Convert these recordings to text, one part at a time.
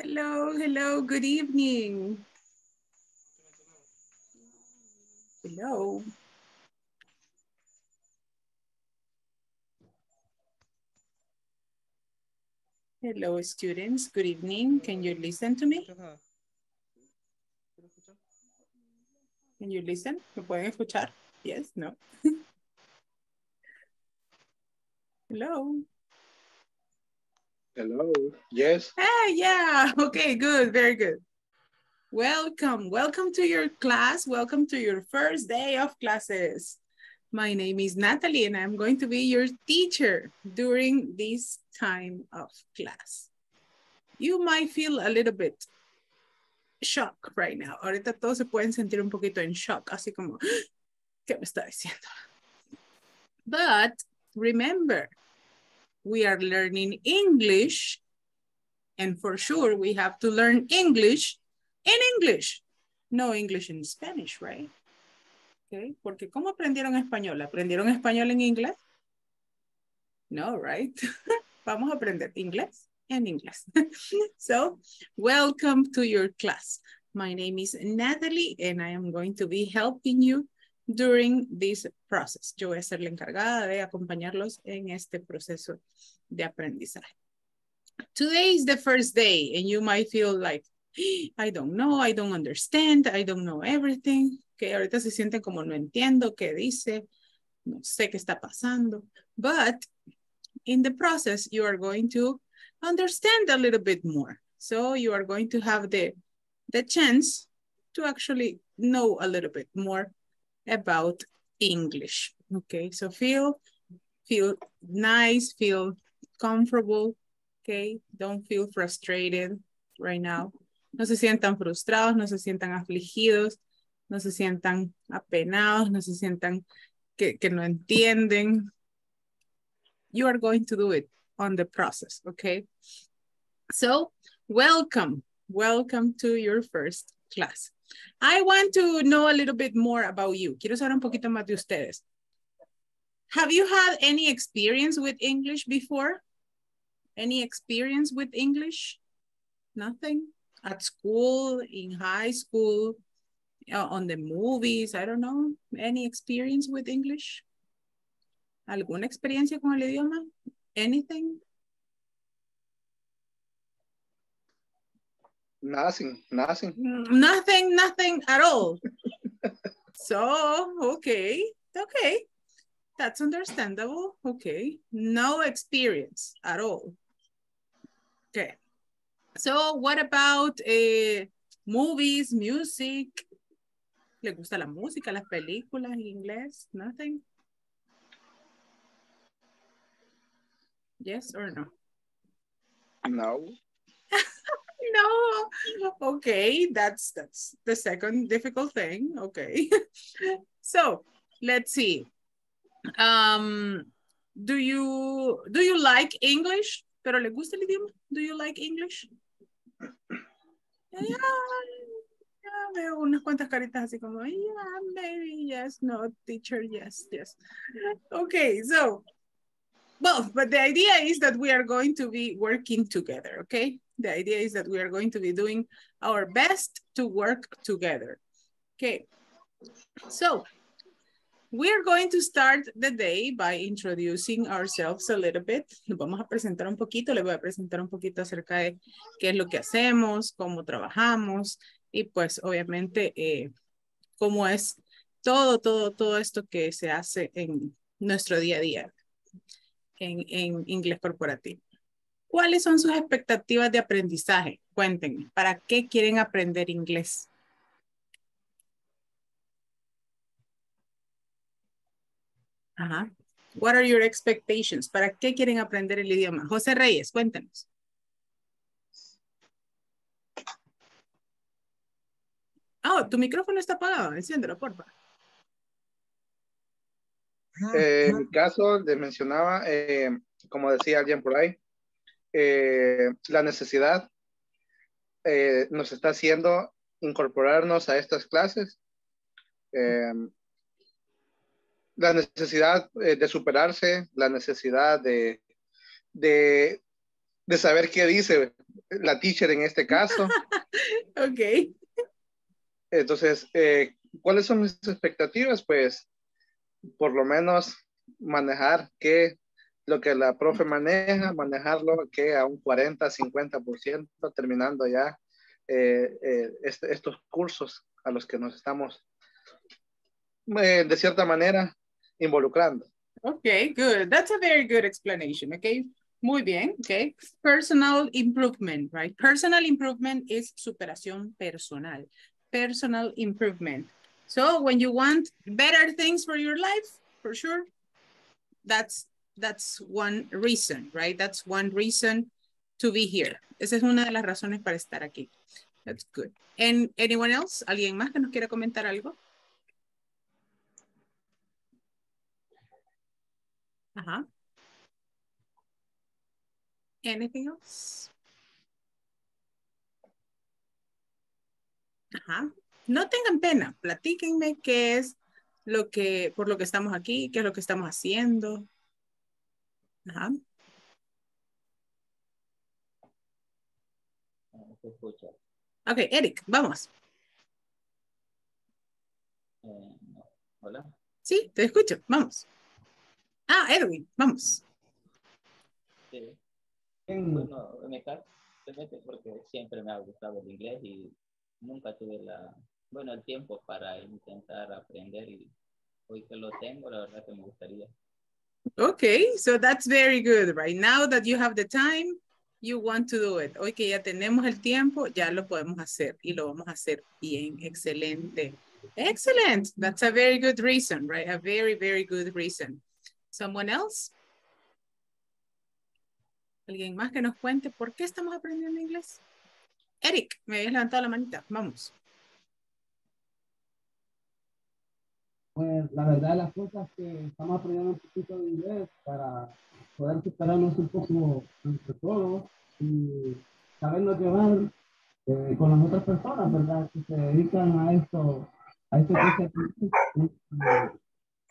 Hello, hello, good evening. Hello. Hello, students. Good evening. Can you listen to me? Can you listen? ¿Me pueden escuchar? Yes, no. Hello. Hello. Yes. Hey, yeah. Okay, good. Very good. Welcome. Welcome to your class. Welcome to your first day of classes. My name is Natalie and I'm going to be your teacher during this time of class. You might feel a little bit shock right now. Ahorita todos se pueden sentir un poquito en shock, así como, ¿qué me está diciendo? But remember, we are learning English and for sure we have to learn English in English. No English in Spanish, right? Okay, porque ¿cómo aprendieron español? ¿Aprendieron español en inglés? No, right? Vamos a aprender inglés en inglés. so, welcome to your class. My name is Natalie and I am going to be helping you during this process. Yo voy a ser la encargada de acompañarlos en este proceso de aprendizaje. Today is the first day and you might feel like, I don't know, I don't understand, I don't know everything. Que ahorita se sienten como no entiendo qué dice, no sé qué está pasando. But in the process, you are going to understand a little bit more. So you are going to have the, the chance to actually know a little bit more about English. Okay, so feel, feel nice, feel comfortable, okay? Don't feel frustrated right now. No se sientan frustrados, no se sientan afligidos, no se sientan apenados, no se sientan que, que no entienden. You are going to do it on the process, okay? So, welcome, welcome to your first class. I want to know a little bit more about you. Quiero saber un poquito más de ustedes. Have you had any experience with English before? Any experience with English? Nothing? At school, in high school, uh, on the movies, I don't know. Any experience with English? ¿Alguna experiencia con el idioma? Anything? Nothing, nothing. Nothing, nothing at all. so, okay, okay. That's understandable. Okay. No experience at all. Okay. So what about uh, movies, music? ¿Le gusta la música, las películas en inglés? Nothing? Yes or no? No. no. Okay, that's that's the second difficult thing. Okay. so let's see. Um, do you do you like English? Pero le gusta el idioma? Do you like English? Yeah, yeah, yeah, maybe, yes, no, teacher, yes, yes. Okay, so, well, but the idea is that we are going to be working together, okay? The idea is that we are going to be doing our best to work together. Okay, so we're going to start the day by introducing ourselves a little bit. Vamos a presentar un poquito, les voy a presentar un poquito acerca de qué es lo que hacemos, cómo trabajamos y pues obviamente eh, cómo es todo, todo, todo esto que se hace en nuestro día a día en inglés corporativo. ¿Cuáles son sus expectativas de aprendizaje? Cuéntenme, ¿para qué quieren aprender inglés? Ajá. What are your expectations? ¿Para qué quieren aprender el idioma? José Reyes, cuéntenos. Oh, tu micrófono está apagado. Enciéndelo, por favor. Eh, en mi caso, les mencionaba, como decía alguien por ahí, eh, la necesidad eh, nos está haciendo incorporarnos a estas clases. Eh, la necesidad de superarse, la necesidad de, de, de saber qué dice la teacher en este caso. ok. Entonces, ¿cuáles son mis expectativas? Pues, por lo menos manejar que lo que la profe maneja, manejarlo que a un 40, 50%, terminando ya eh, eh, este, estos cursos a los que nos estamos, de cierta manera, involucrando. Okay, good. That's a very good explanation. Okay, muy bien. Okay, personal improvement, right? Personal improvement is superación personal. Personal improvement. So when you want better things for your life, for sure, that's that's one reason, right? That's one reason to be here. Esa es una de las razones para estar aquí. That's good. And anyone else? ¿Alguien más que nos quiera comentar algo? Ajá. Anything else? Ajá. No tengan pena, platíquenme qué es lo que, por lo que estamos aquí, qué es lo que estamos haciendo. Ajá. Ok, Eric, vamos. Eh, Hola. Sí, te escucho, vamos. Ah, Edwin, vamos. Sí. Bueno, en mi caso, porque siempre me ha gustado el inglés y nunca tuve la, bueno, el tiempo para intentar aprender y hoy que lo tengo, la verdad que me gustaría. Okay, so that's very good. Right now that you have the time, you want to do it. Que ya tenemos el tiempo, ya lo podemos hacer y lo vamos a hacer bien. Excelente. Excellent. That's a very good reason, right? A very, very good reason. Someone else? ¿Alguien más que nos cuente por qué estamos aprendiendo inglés? Eric, me habías levantado la manita. Vamos. Pues la verdad las cosas que estamos aprendiendo un poquito de inglés para poder superarnos un poco entre todos y sabernos llevar eh, con las otras personas, ¿verdad? Que se dedican a esto, a esto que se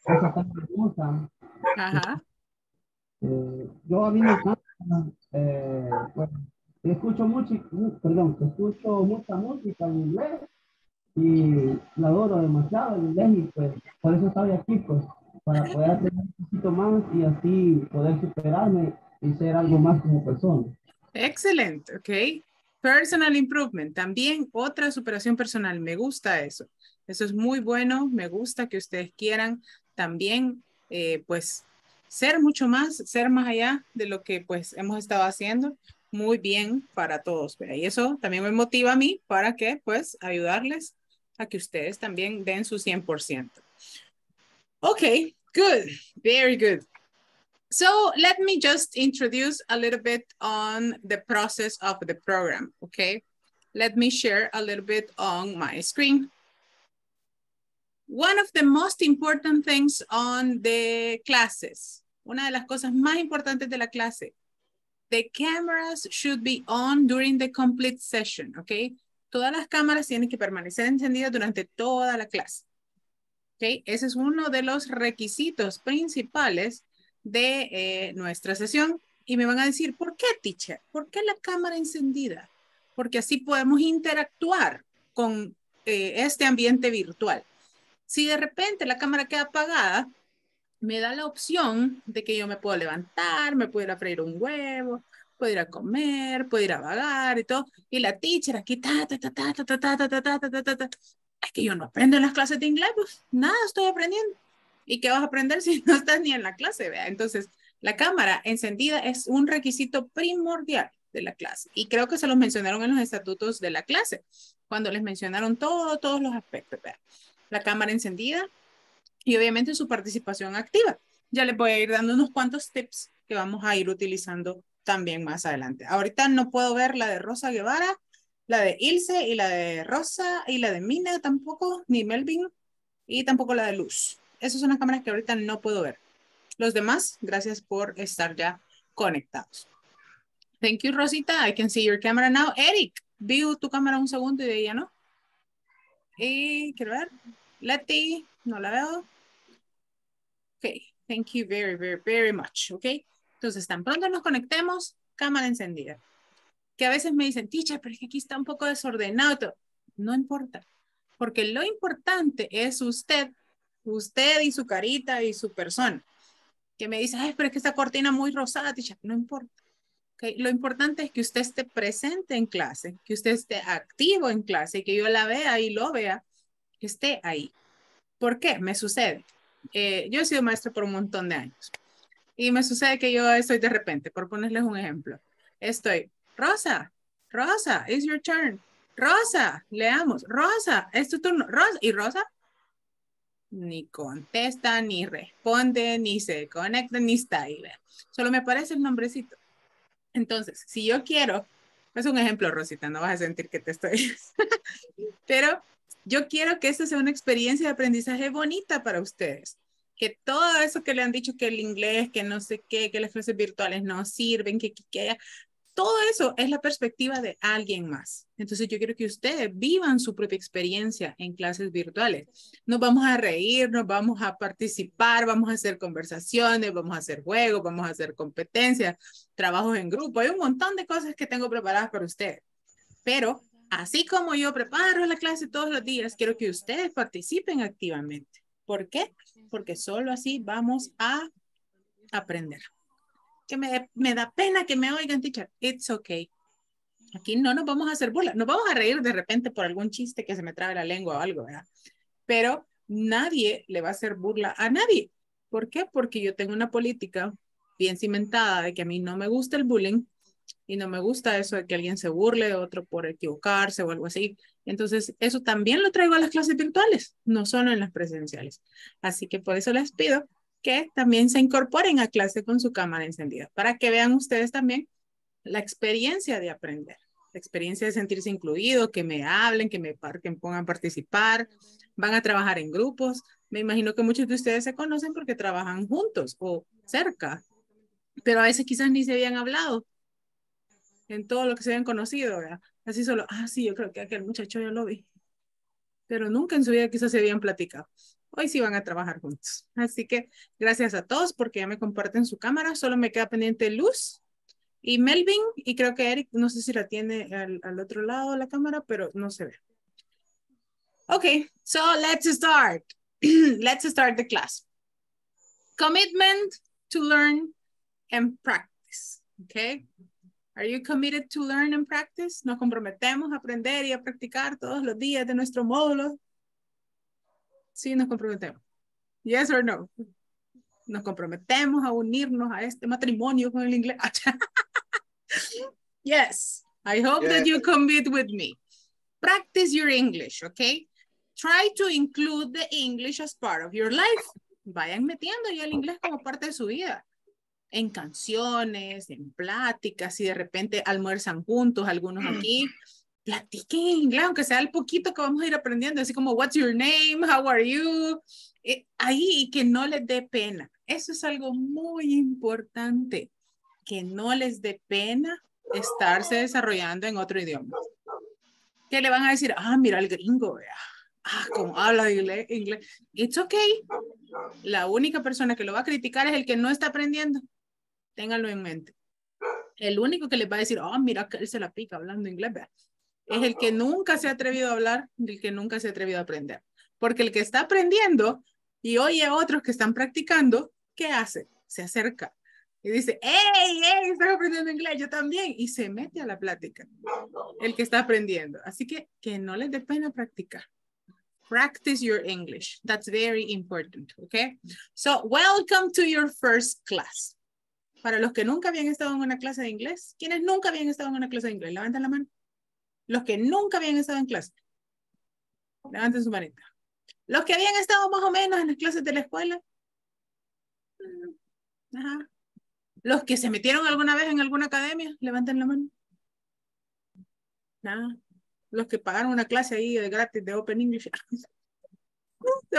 cosa tan hermosa. Ajá. Eh, yo a mí me encanta, eh, bueno, escucho mucho, perdón, escucho mucha música en inglés y la adoro demasiado en inglés y pues por eso estoy aquí, pues, para poder aprender un poquito más y así poder superarme y ser algo más como persona. Excelente, ok. Personal improvement, también otra superación personal, me gusta eso. Eso es muy bueno, me gusta que ustedes quieran también, eh, pues, ser mucho más, ser más allá de lo que, pues, hemos estado haciendo. Muy bien para todos. Y eso también me motiva a mí para que, pues, ayudarles a que ustedes también den su 100%. Okay, good, very good. So let me just introduce a little bit on the process of the program, okay? Let me share a little bit on my screen. One of the most important things on the classes, una de las cosas más importantes de la clase, the cameras should be on during the complete session, ¿ok? Todas las cámaras tienen que permanecer encendidas durante toda la clase. ¿Ok? Ese es uno de los requisitos principales de eh, nuestra sesión. Y me van a decir, ¿por qué, teacher? ¿Por qué la cámara encendida? Porque así podemos interactuar con eh, este ambiente virtual. Si de repente la cámara queda apagada, me da la opción de que yo me puedo levantar, me puedo ir freír un huevo, puedo ir a comer, puedo ir a vagar y todo. Y la teacher aquí, ta, ta, ta, ta, ta, ta, ta, ta, ta, ta, ta, ta, Es que yo no aprendo en las clases de inglés, pues nada estoy aprendiendo. ¿Y qué vas a aprender si no estás ni en la clase? Vea? Entonces, la cámara encendida es un requisito primordial de la clase. Y creo que se los mencionaron en los estatutos de la clase, cuando les mencionaron todo, todos los aspectos. Vea la cámara encendida y obviamente su participación activa. Ya les voy a ir dando unos cuantos tips que vamos a ir utilizando también más adelante. Ahorita no puedo ver la de Rosa Guevara, la de Ilse y la de Rosa y la de Mina tampoco, ni Melvin y tampoco la de Luz. Esas son las cámaras que ahorita no puedo ver. Los demás, gracias por estar ya conectados. Thank you, Rosita. I can see your camera now. Eric, vio tu cámara un segundo y de ella no. Y quiero ver. Leti, no la veo. Ok, thank you very, very, very much. Ok, entonces tan pronto nos conectemos, cámara encendida. Que a veces me dicen, teacher, pero es que aquí está un poco desordenado. No importa, porque lo importante es usted, usted y su carita y su persona. Que me dice, ay, pero es que esta cortina muy rosada, teacher. No importa. Okay. Lo importante es que usted esté presente en clase, que usted esté activo en clase, que yo la vea y lo vea, que esté ahí. ¿Por qué? Me sucede. Eh, yo he sido maestra por un montón de años y me sucede que yo estoy de repente, por ponerles un ejemplo, estoy, Rosa, Rosa, it's your turn. Rosa, leamos, Rosa, es tu turno, Rosa, y Rosa ni contesta, ni responde, ni se conecta, ni está ahí. Solo me aparece el nombrecito. Entonces, si yo quiero, es un ejemplo, Rosita, no vas a sentir que te estoy. Pero yo quiero que esta sea una experiencia de aprendizaje bonita para ustedes. Que todo eso que le han dicho que el inglés, que no sé qué, que las clases virtuales no sirven, que, que, que todo eso es la perspectiva de alguien más. Entonces yo quiero que ustedes vivan su propia experiencia en clases virtuales. Nos vamos a reír, nos vamos a participar, vamos a hacer conversaciones, vamos a hacer juegos, vamos a hacer competencias, trabajos en grupo. Hay un montón de cosas que tengo preparadas para ustedes. Pero así como yo preparo la clase todos los días, quiero que ustedes participen activamente. ¿Por qué? Porque solo así vamos a aprender que me, da pena que me oigan, teacher. It's okay. Aquí no nos vamos a hacer burla. Nos vamos a reír de repente por algún chiste que se me trabe la lengua o algo, ¿verdad? Pero nadie le va a hacer burla a nadie. ¿Por qué? Porque yo tengo una política bien cimentada de que a mí no me gusta el bullying y no me gusta eso de que alguien se burle de otro por equivocarse o algo así. Entonces, eso también lo traigo a las clases virtuales, no solo en las presenciales. Así que por eso les pido que también se incorporen a clase con su cámara encendida, para que vean ustedes también la experiencia de aprender, la experiencia de sentirse incluido, que me hablen, que me que pongan a participar, van a trabajar en grupos. Me imagino que muchos de ustedes se conocen porque trabajan juntos o cerca, pero a veces quizás ni se habían hablado en todo lo que se habían conocido, ¿verdad? Así solo, ah, sí, yo creo que aquel muchacho ya lo vi, pero nunca en su vida quizás se habían platicado hoy sí van a trabajar juntos. Así que gracias a todos porque ya me comparten su cámara. Solo me queda pendiente Luz y Melvin y creo que Eric, no sé si la tiene al, al otro lado de la cámara, pero no se ve. Okay, so let's start. let's start the class. Commitment to learn and practice. Okay. Are you committed to learn and practice? Nos comprometemos a aprender y a practicar todos los días de nuestro módulo. Sí, nos comprometemos. Yes or no? Nos comprometemos a unirnos a este matrimonio con el inglés. yes, I hope that you commit with me. Practice your English, okay? Try to include the English as part of your life. Vayan metiendo ya el inglés como parte de su vida. En canciones, en pláticas, y de repente almuerzan juntos, algunos aquí, platiquen en inglés, aunque sea el poquito que vamos a ir aprendiendo, así como, what's your name, how are you, eh, ahí que no les dé pena. Eso es algo muy importante, que no les dé pena estarse desarrollando en otro idioma. Que le van a decir, ah, mira el gringo, ah, como habla inglés, inglés. It's okay. La única persona que lo va a criticar es el que no está aprendiendo. Ténganlo en mente. El único que les va a decir, oh, mira que él se la pica hablando inglés, es el que nunca se ha atrevido a hablar, el que nunca se ha atrevido a aprender. Porque el que está aprendiendo y oye a otros que están practicando, ¿qué hace? Se acerca y dice, ¡Ey, ey! Estás aprendiendo inglés, yo también. Y se mete a la plática, el que está aprendiendo. Así que que no les dé pena practicar. Practice your English. That's very important, okay? So, welcome to your first class. Para los que nunca habían estado en una clase de inglés, ¿quiénes nunca habían estado en una clase de inglés? Levanten la mano. Los que nunca habían estado en clase. Levanten su manita. Los que habían estado más o menos en las clases de la escuela. Mm, ajá. Los que se metieron alguna vez en alguna academia, levanten la mano. Nada. Los que pagaron una clase ahí de gratis de Open English.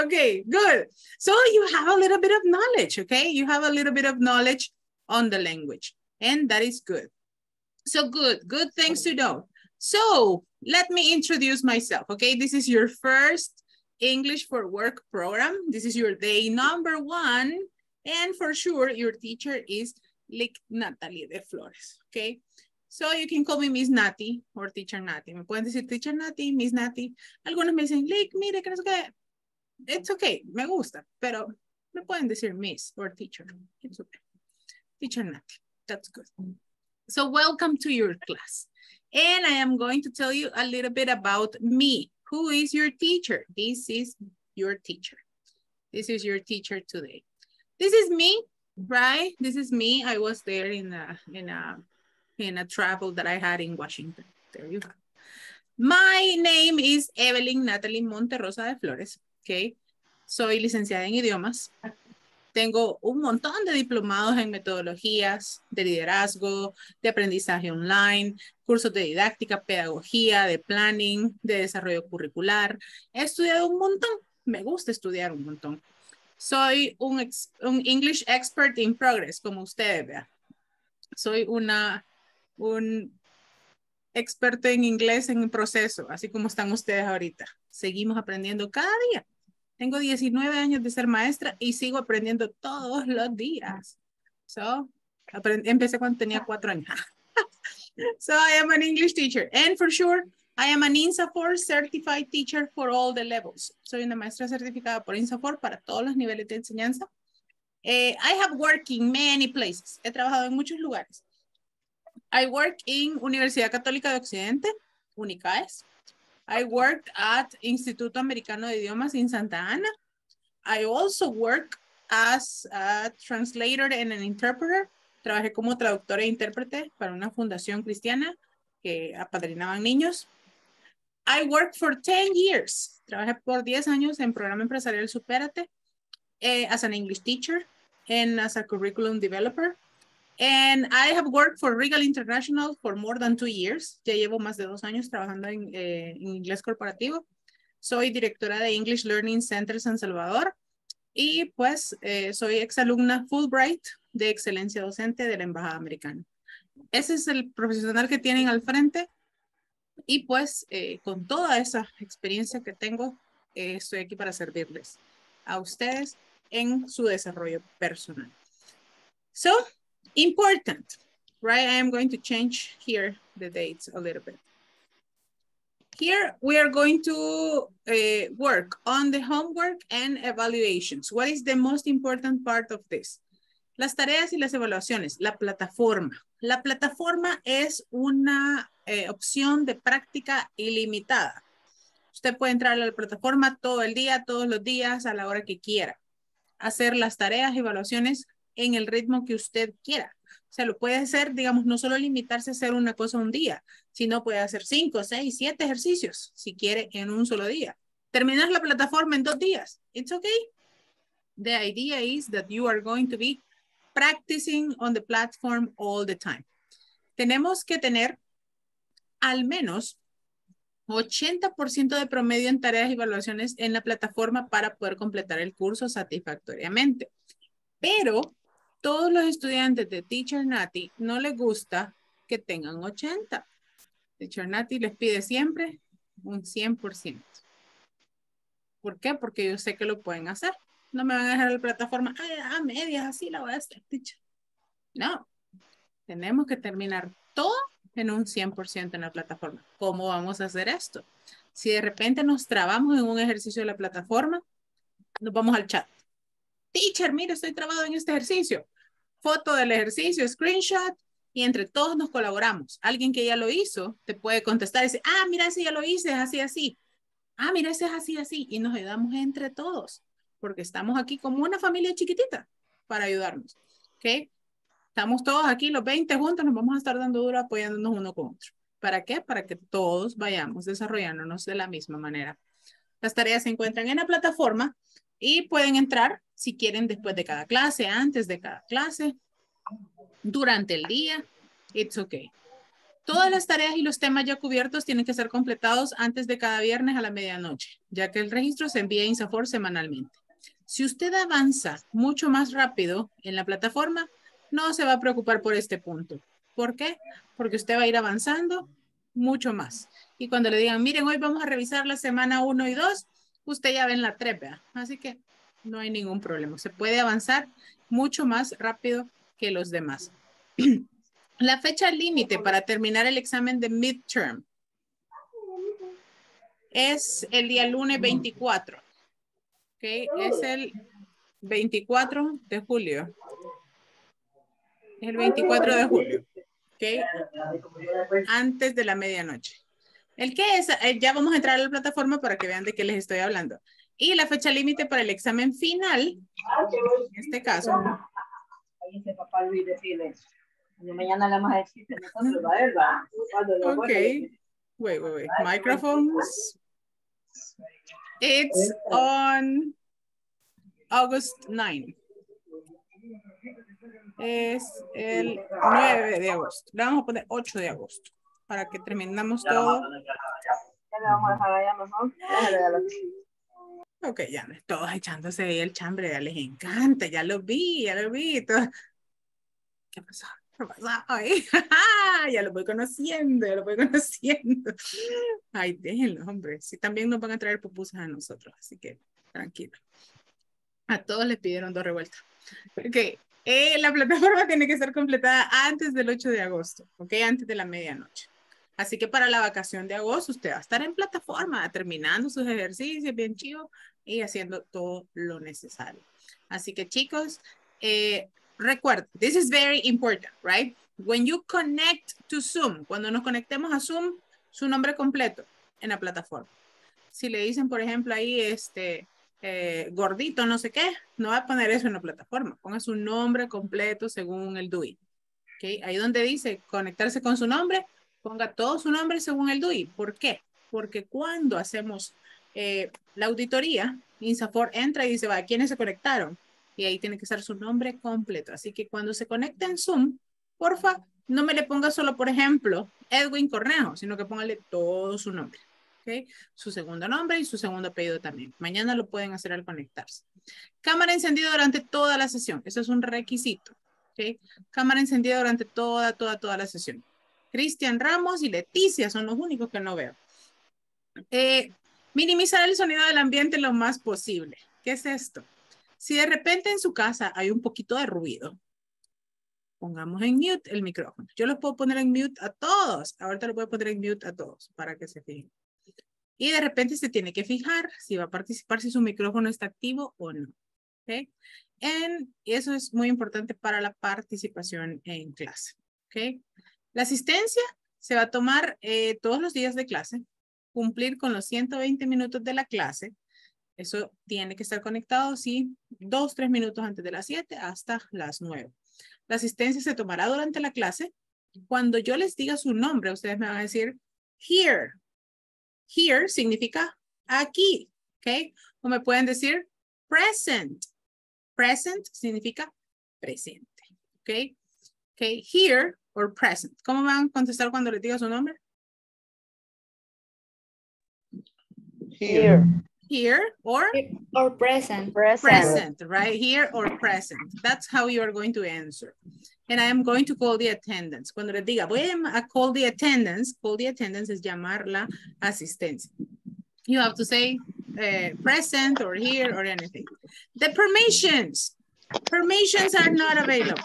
okay, good. So you have a little bit of knowledge, okay? You have a little bit of knowledge on the language, and that is good. So good, good things to know. So let me introduce myself, okay? This is your first English for Work program. This is your day number one. And for sure, your teacher is like Natalie de Flores, okay? So you can call me Miss Nati or Teacher Nati. Me pueden decir Teacher Nati, Miss Nati. Algunos me dicen, Lick, mire, que no sé qué. It's okay, me gusta, pero me pueden decir Miss or Teacher. It's okay. Teacher Nati, that's good. So welcome to your class. And I am going to tell you a little bit about me. Who is your teacher? This is your teacher. This is your teacher today. This is me, right? This is me. I was there in a, in a, in a travel that I had in Washington. There you go. My name is Evelyn Natalie Monterrosa de Flores, okay? Soy licenciada en idiomas. Tengo un montón de diplomados en metodologías de liderazgo, de aprendizaje online, cursos de didáctica, pedagogía, de planning, de desarrollo curricular. He estudiado un montón. Me gusta estudiar un montón. Soy un, un English expert in progress, como ustedes vean. Soy una, un experto en inglés en proceso, así como están ustedes ahorita. Seguimos aprendiendo cada día. Tengo 19 años de ser maestra y sigo aprendiendo todos los días. So, empecé cuando tenía cuatro años. so, I am an English teacher. And for sure, I am an INSAFOR certified teacher for all the levels. Soy una maestra certificada por INSAFOR para todos los niveles de enseñanza. Eh, I have worked in many places. He trabajado en muchos lugares. I work in Universidad Católica de Occidente, UNICAES. I worked at Instituto Americano de Idiomas in Santa Ana. I also work as a translator and an interpreter. Trabajé como traductora e intérprete para una fundación cristiana que apadrinaban niños. I worked for 10 years. Trabajé por 10 años en programa empresarial Supérate eh, as an English teacher and as a curriculum developer. And I have worked for Regal International for more than two years. Ya llevo más de dos años trabajando en, eh, en inglés corporativo. Soy directora de English Learning Center San Salvador y pues eh, soy exalumna Fulbright de excelencia docente de la Embajada Americana. Ese es el profesional que tienen al frente y pues eh, con toda esa experiencia que tengo, eh, estoy aquí para servirles a ustedes en su desarrollo personal. So, important, right? I am going to change here the dates a little bit. Here we are going to uh, work on the homework and evaluations. What is the most important part of this? Las tareas y las evaluaciones, la plataforma. La plataforma es una eh, opción de práctica ilimitada. Usted puede entrar a la plataforma todo el día, todos los días, a la hora que quiera. Hacer las tareas evaluaciones en el ritmo que usted quiera. O sea, lo puede hacer, digamos, no solo limitarse a hacer una cosa un día, sino puede hacer cinco, seis, siete ejercicios, si quiere, en un solo día. Terminar la plataforma en dos días. It's okay. The idea is that you are going to be practicing on the platform all the time. Tenemos que tener al menos 80% de promedio en tareas y evaluaciones en la plataforma para poder completar el curso satisfactoriamente. Pero todos los estudiantes de Teacher Nati no les gusta que tengan 80. Teacher Nati les pide siempre un 100%. ¿Por qué? Porque yo sé que lo pueden hacer. No me van a dejar la plataforma a medias, así la voy a hacer, teacher. No, tenemos que terminar todo en un 100% en la plataforma. ¿Cómo vamos a hacer esto? Si de repente nos trabamos en un ejercicio de la plataforma, nos vamos al chat teacher, mire, estoy trabado en este ejercicio. Foto del ejercicio, screenshot, y entre todos nos colaboramos. Alguien que ya lo hizo te puede contestar y decir, ah, mira, ese ya lo hice, es así, así. Ah, mira, ese es así, así. Y nos ayudamos entre todos, porque estamos aquí como una familia chiquitita para ayudarnos. ¿Ok? Estamos todos aquí, los 20 juntos, nos vamos a estar dando duro apoyándonos uno con otro. ¿Para qué? Para que todos vayamos desarrollándonos de la misma manera. Las tareas se encuentran en la plataforma y pueden entrar si quieren después de cada clase, antes de cada clase, durante el día. It's okay. Todas las tareas y los temas ya cubiertos tienen que ser completados antes de cada viernes a la medianoche, ya que el registro se envía a INSAFOR semanalmente. Si usted avanza mucho más rápido en la plataforma, no se va a preocupar por este punto. ¿Por qué? Porque usted va a ir avanzando mucho más. Y cuando le digan, miren, hoy vamos a revisar la semana 1 y 2, usted ya ve en la trepa. Así que no hay ningún problema. Se puede avanzar mucho más rápido que los demás. La fecha límite para terminar el examen de midterm es el día lunes 24. Okay, es el 24 de julio. El 24 de julio. Okay. Antes de la medianoche. El que es, eh, ya vamos a entrar a la plataforma para que vean de qué les estoy hablando. Y la fecha límite para el examen final, en este caso. Ahí ese papá Luis decirle, mañana le vamos a decir que nosotros va a ver, va. Ok. Wait, wait, wait. Microphones. It's on August 9. Es el 9 de agosto. Le vamos a poner 8 de agosto para que terminamos todo. Ya le vamos a dejar allá mejor. Ok, ya todos echándose ahí el chambre, ya les encanta, ya lo vi, ya lo vi. ¿Qué pasó? ¿Qué pasó? Ay, ya lo voy conociendo, ya lo voy conociendo. Ay, déjenlo, hombre. Sí, también nos van a traer pupusas a nosotros, así que tranquilo. A todos les pidieron dos revueltas. Ok, eh, la plataforma tiene que ser completada antes del 8 de agosto, ok, antes de la medianoche. Así que para la vacación de agosto usted va a estar en plataforma, terminando sus ejercicios bien chido y haciendo todo lo necesario. Así que chicos, eh, recuerden, this is very important, right? When you connect to Zoom, cuando nos conectemos a Zoom, su nombre completo en la plataforma. Si le dicen, por ejemplo, ahí, este, eh, gordito, no sé qué, no va a poner eso en la plataforma. Ponga su nombre completo según el DUI. ¿Okay? Ahí donde dice conectarse con su nombre, ponga todo su nombre según el DUI. ¿Por qué? Porque cuando hacemos eh, la auditoría, INSAFOR entra y dice, va, ¿quiénes se conectaron? Y ahí tiene que estar su nombre completo. Así que cuando se conecte en Zoom, porfa, no me le ponga solo, por ejemplo, Edwin Cornejo, sino que póngale todo su nombre. ¿okay? Su segundo nombre y su segundo apellido también. Mañana lo pueden hacer al conectarse. Cámara encendida durante toda la sesión. Eso es un requisito. ¿okay? Cámara encendida durante toda, toda, toda la sesión. Cristian Ramos y Leticia son los únicos que no veo. Eh, minimizar el sonido del ambiente lo más posible. ¿Qué es esto? Si de repente en su casa hay un poquito de ruido, pongamos en mute el micrófono. Yo los puedo poner en mute a todos. Ahorita lo puedo poner en mute a todos para que se fijen. Y de repente se tiene que fijar si va a participar, si su micrófono está activo o no. ¿Okay? y eso es muy importante para la participación en clase. ¿Okay? La asistencia se va a tomar eh, todos los días de clase, cumplir con los 120 minutos de la clase. Eso tiene que estar conectado, sí, dos, tres minutos antes de las 7 hasta las 9. La asistencia se tomará durante la clase. Cuando yo les diga su nombre, ustedes me van a decir here. Here significa aquí, ¿ok? O me pueden decir present. Present significa presente, ¿ok? Ok, here or present. ¿Cómo van a contestar cuando les diga su nombre? Here. Here or? Or present. Present, right? Here or present. That's how you are going to answer. And I am going to call the attendance. Cuando les diga, voy a call the attendance, call the attendance es llamar la asistencia. You have to say uh, present or here or anything. The permissions. Permissions are not available.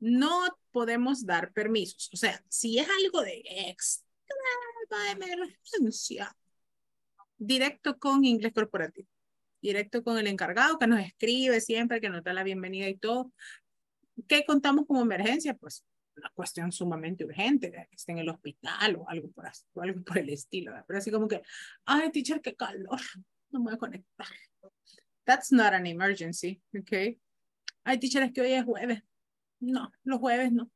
No podemos dar permisos. O sea, si es algo de extrema emergencia, directo con inglés corporativo, directo con el encargado que nos escribe siempre, que nos da la bienvenida y todo. ¿Qué contamos como emergencia? Pues una cuestión sumamente urgente, que esté en el hospital o algo por, o algo por el estilo. Pero así como que, ay, teacher, qué calor, no me voy a conectar. That's not an emergency, okay? Ay, teacher, es que hoy es jueves. No, los jueves no.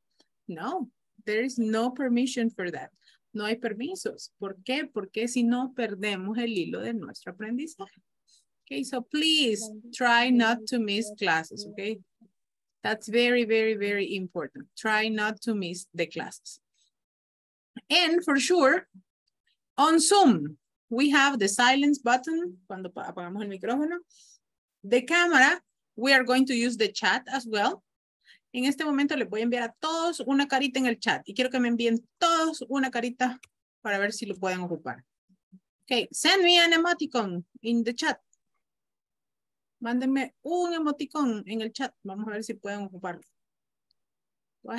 No, there is no permission for that. No hay permisos. ¿Por qué? Porque si no perdemos el hilo de nuestro aprendizaje. Okay, so please try not to miss classes, okay? That's very, very, very important. Try not to miss the classes. And for sure, on Zoom, we have the silence button, cuando apagamos el micrófono. The camera, we are going to use the chat as well. En este momento les voy a enviar a todos una carita en el chat y quiero que me envíen todos una carita para ver si lo pueden ocupar. Okay, send me an emoticon in the chat. Mándenme un emoticón en el chat. Vamos a ver si pueden ocuparlo. Go.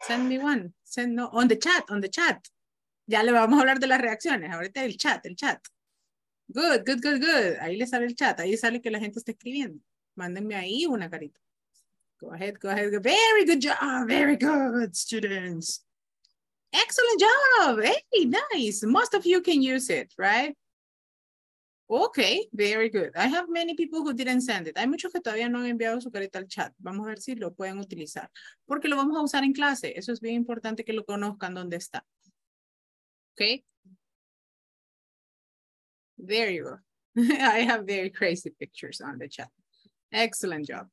Send me one. Send no, on the chat, on the chat. Ya le vamos a hablar de las reacciones. Ahorita el chat, el chat. Good, good, good, good. Ahí le sale el chat. Ahí sale que la gente está escribiendo. Mándenme ahí una carita. Go ahead, go ahead. Very good job. Very good, students. Excellent job. Hey, nice. Most of you can use it, right? Okay, very good. I have many people who didn't send it. Hay muchos que todavía no han enviado su carita al chat. Vamos a ver si lo pueden utilizar. Porque lo vamos a usar en clase. Eso es bien importante que lo conozcan dónde está. Okay. There you go. I have very crazy pictures on the chat. Excellent job.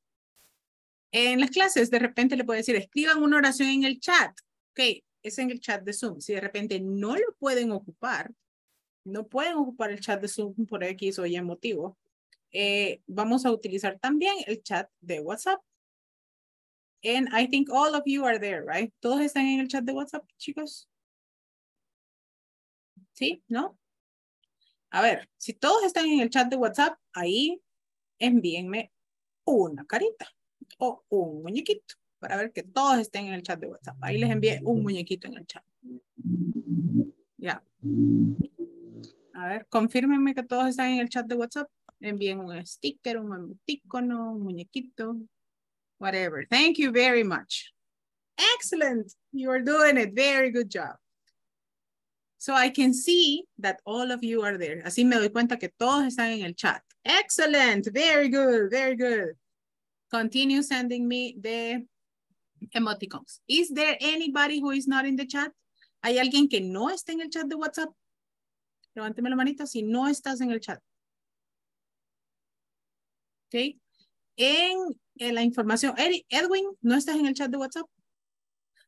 En las clases, de repente le puedo decir, escriban una oración en el chat. Ok, es en el chat de Zoom. Si de repente no lo pueden ocupar, no pueden ocupar el chat de Zoom por X o Y motivo, eh, vamos a utilizar también el chat de WhatsApp. And I think all of you are there, right? ¿Todos están en el chat de WhatsApp, chicos? ¿Sí? ¿No? A ver, si todos están en el chat de WhatsApp, ahí envíenme una carita o un muñequito para ver que todos estén en el chat de WhatsApp. Ahí les envié un muñequito en el chat. Ya. A ver, confírmenme que todos están en el chat de WhatsApp. Envíen un sticker, un emoticono, un muñequito, whatever. Thank you very much. Excellent. You are doing it. Very good job. So I can see that all of you are there. Así me doy cuenta que todos están en el chat. Excellent. Very good. Very good. Continue sending me the emoticons. Is there anybody who is not in the chat? ¿Hay alguien que no está en el chat de WhatsApp? Levánteme la manita si no estás en el chat. Ok. En, en la información, Edwin, ¿no estás en el chat de WhatsApp?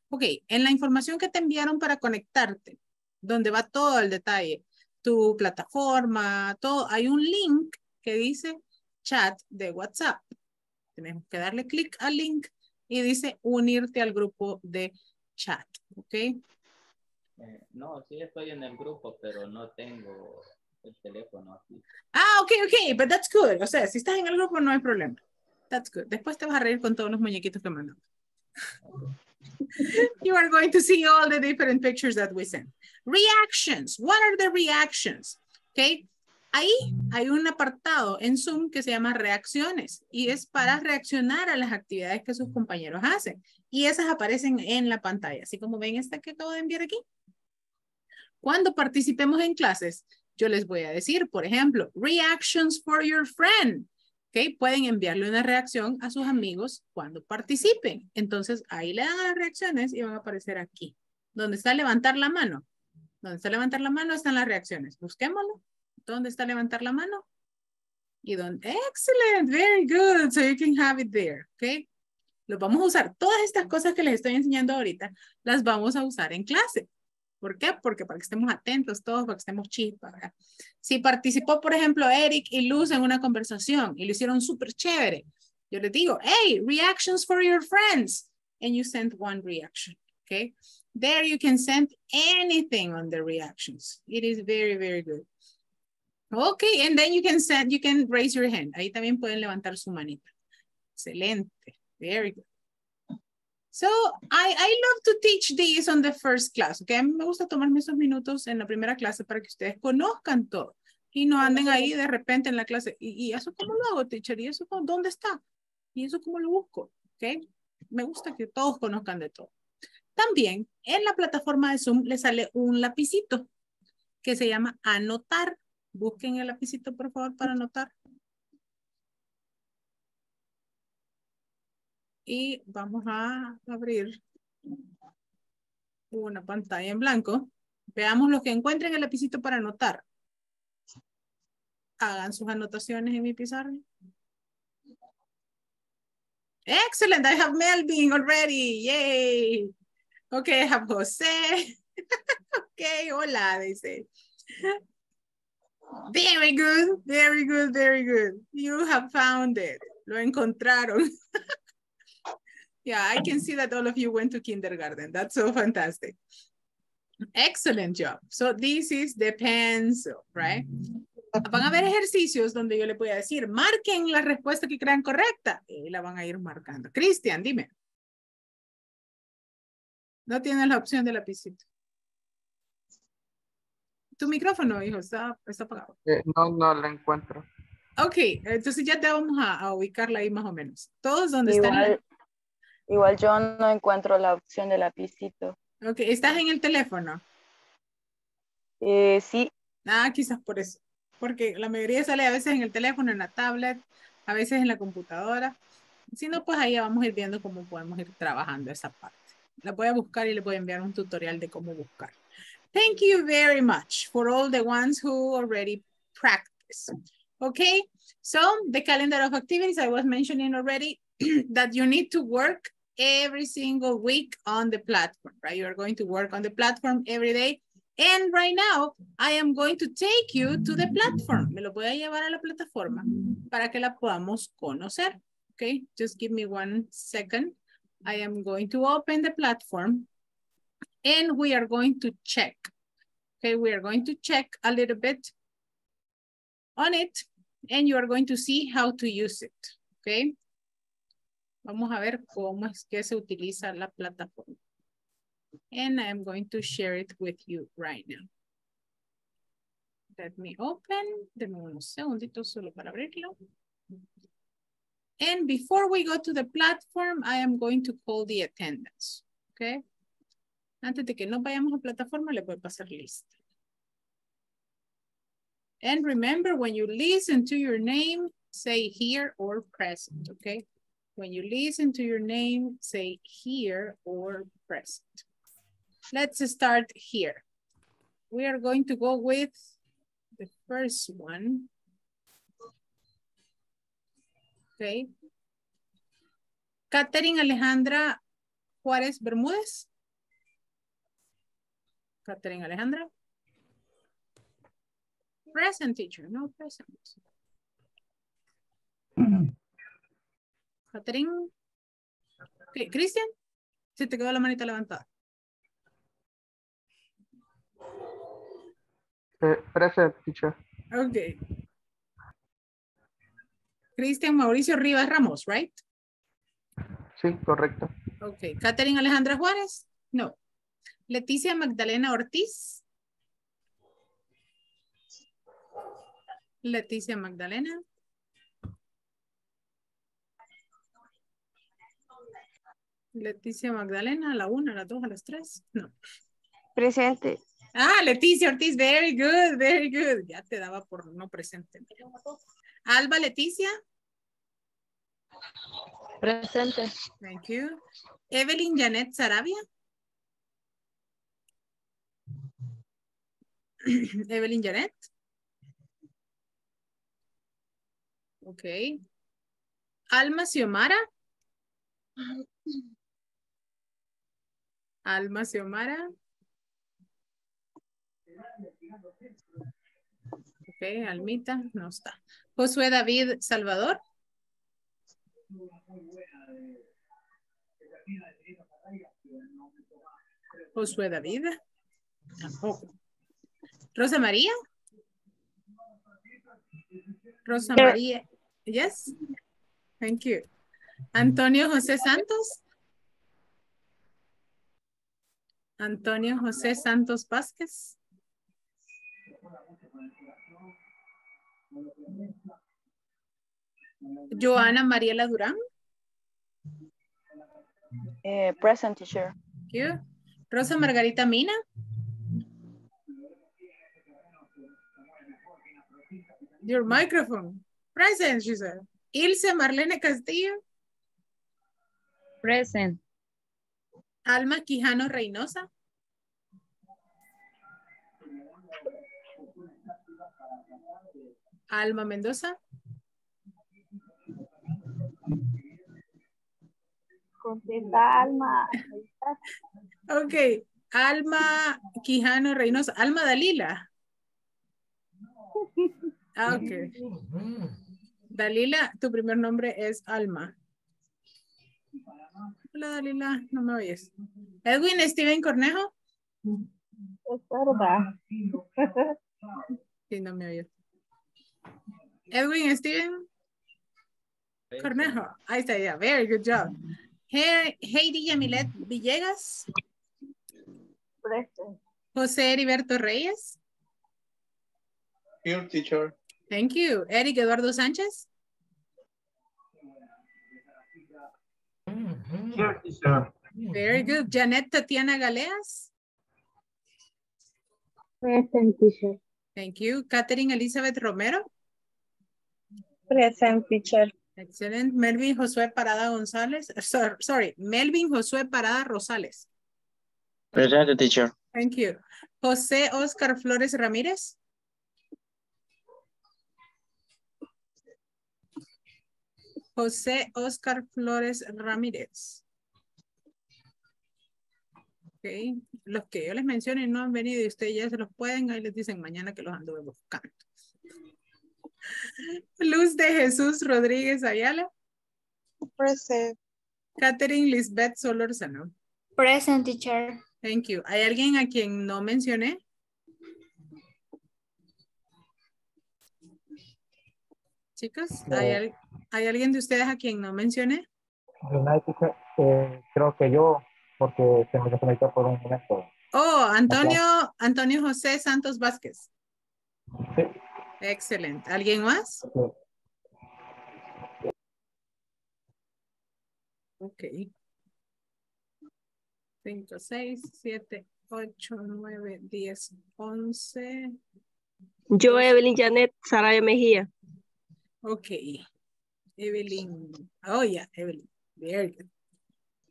Ok, en la información que te enviaron para conectarte, donde va todo el detalle, tu plataforma, todo, hay un link que dice chat de WhatsApp. Tenemos que darle clic al link y dice unirte al grupo de chat, ¿ok? Eh, no, sí estoy en el grupo, pero no tengo el teléfono aquí. Ah, ok, ok, but that's good. O sea, si estás en el grupo no hay problema. That's good. Después te vas a reír con todos los muñequitos que mandamos. you are going to see all the different pictures that we send. Reactions. What are the reactions? Okay. Ahí hay un apartado en Zoom que se llama reacciones y es para reaccionar a las actividades que sus compañeros hacen. Y esas aparecen en la pantalla, así como ven esta que acabo de enviar aquí. Cuando participemos en clases, yo les voy a decir, por ejemplo, reactions for your friend. Okay, pueden enviarle una reacción a sus amigos cuando participen. Entonces, ahí le dan las reacciones y van a aparecer aquí. Donde está levantar la mano. Donde está levantar la mano están las reacciones. Busquémoslo. ¿Dónde está levantar la mano? Y dónde, excellent, very good. So you can have it there, okay? Lo vamos a usar. Todas estas cosas que les estoy enseñando ahorita, las vamos a usar en clase. ¿Por qué? Porque para que estemos atentos todos, para que estemos chispas. Si participó, por ejemplo, Eric y Luz en una conversación y lo hicieron súper chévere, yo les digo, hey, reactions for your friends. And you send one reaction, okay? There you can send anything on the reactions. It is very, very good. Okay, and then you can send, you can raise your hand. Ahí también pueden levantar su manita. Excelente. Very good. So, I, I love to teach this on the first class, okay? Me gusta tomarme esos minutos en la primera clase para que ustedes conozcan todo y no anden ahí de repente en la clase. ¿Y, y eso cómo lo hago, teacher? ¿Y eso dónde está? ¿Y eso cómo lo busco? ¿Ok? Me gusta que todos conozcan de todo. También en la plataforma de Zoom le sale un lapicito que se llama anotar. Busquen el lapicito, por favor, para anotar. Y vamos a abrir una pantalla en blanco. Veamos los que encuentren el lapicito para anotar. Hagan sus anotaciones en mi pizarra. Excellent, I have Melvin already. Yay. Okay, I have José. okay, hola, dice. Very good, very good, very good. You have found it. Lo encontraron. yeah, I can see that all of you went to kindergarten. That's so fantastic. Excellent job. So this is the pencil, right? Van a haber ejercicios donde yo le voy a decir, marquen la respuesta que crean correcta. Y la van a ir marcando. Cristian, dime. No tienes la opción de lapicito. Tu micrófono, hijo, está, está apagado. Eh, no, no la encuentro. Ok, entonces ya te vamos a, a ubicarla ahí más o menos. Todos donde están. Igual, igual yo no encuentro la opción de lapicito. Ok, ¿estás en el teléfono? Eh, sí, Ah, quizás por eso. Porque la mayoría sale a veces en el teléfono, en la tablet, a veces en la computadora. Si no, pues ahí vamos a ir viendo cómo podemos ir trabajando esa parte. La voy a buscar y le voy a enviar un tutorial de cómo buscar. Thank you very much for all the ones who already practice. Okay, so the calendar of activities I was mentioning already that you need to work every single week on the platform, right? You are going to work on the platform every day And right now, I am going to take you to the platform. Me lo voy a llevar a la plataforma para que la podamos conocer. Okay, just give me one second. I am going to open the platform and we are going to check. Okay, we are going to check a little bit on it and you are going to see how to use it. Okay. Vamos a ver cómo es que se utiliza la plataforma. And I'm going to share it with you right now. Let me open. Deme unos segunditos solo para abrirlo. And before we go to the platform, I am going to call the attendance. Okay. Antes de que nos vayamos a plataforma, le voy a pasar lista. And remember, when you listen to your name, say here or present, okay? When you listen to your name, say here or present. Let's start here. We are going to go with the first one. Okay. Catherine Alejandra Juárez Bermúdez. Catherine Alejandra. Present teacher, no present. Catherine. Cristian, se te quedó la manita levantada. Eh, present, teacher. Okay. Cristian Mauricio Rivas Ramos, right? Sí, correcto. Okay. Catherine Alejandra Juárez? No. Leticia Magdalena Ortiz? Leticia Magdalena. Leticia Magdalena, a la una, a las dos, a las tres. No. presente. Ah, Leticia Ortiz, very good, very good. Ya te daba por no presente. Alba Leticia. Presente. Thank you. Evelyn Janet Sarabia. Evelyn Janet. Okay. Alma Xiomara. Alma Xiomara. Ok, Almita, no está. Josué David Salvador. Josué David. Tampoco. Rosa María. Rosa. María. Yes. Thank you. Antonio José Santos. Antonio José Santos Vázquez. Joana Mariela Durán. Eh, present teacher. Thank you. Rosa Margarita Mina. Your microphone. Present, she said. Ilse Marlene Castillo. Present. Alma Quijano Reynosa. Alma Mendoza. Contesta, Alma. Ok. Alma Quijano Reynosa. Alma Dalila. Ah, ok. Dalila, tu primer nombre es Alma. Hola Dalila, no me oyes. Edwin Steven Cornejo. Es verdad. Sí, no me oyes. Edwin Steven Cornejo. Ahí está, ya. Very good job. He- Heidi Yamilet Villegas. Present. José Heriberto Reyes. Here, teacher. Thank you. Eric Eduardo Sánchez. Here, teacher. Very good. Janet Tatiana Galeas. Present teacher. Thank you. Catherine Elizabeth Romero. Present teacher. Excellent. Melvin Josué Parada González. uh, sor- Sorry, Melvin Josué Parada Rosales. Present teacher. Thank you. José Oscar Flores Ramírez. José Oscar Flores Ramírez. Ok, los que yo les mencioné no han venido y ustedes ya se los pueden, ahí les dicen mañana que los anduve buscando. Luz de Jesús Rodríguez Ayala. Present. Catherine Lisbeth Solórzano. Present teacher. Thank you. ¿Hay alguien a quien no mencioné? Chicos, ¿hay, al- ¿hay alguien de ustedes a quien no mencioné? eh, creo que yo, porque se me desconectó por un momento. Oh, Antonio, Antonio José Santos Vázquez. Sí. Excelente. ¿Alguien más? Ok. 5, 6, 7, 8, 9, 10, 11. Yo, Evelyn Janet Saraya Mejía. Ok. Evelyn. Oh, yeah, Evelyn. Very good.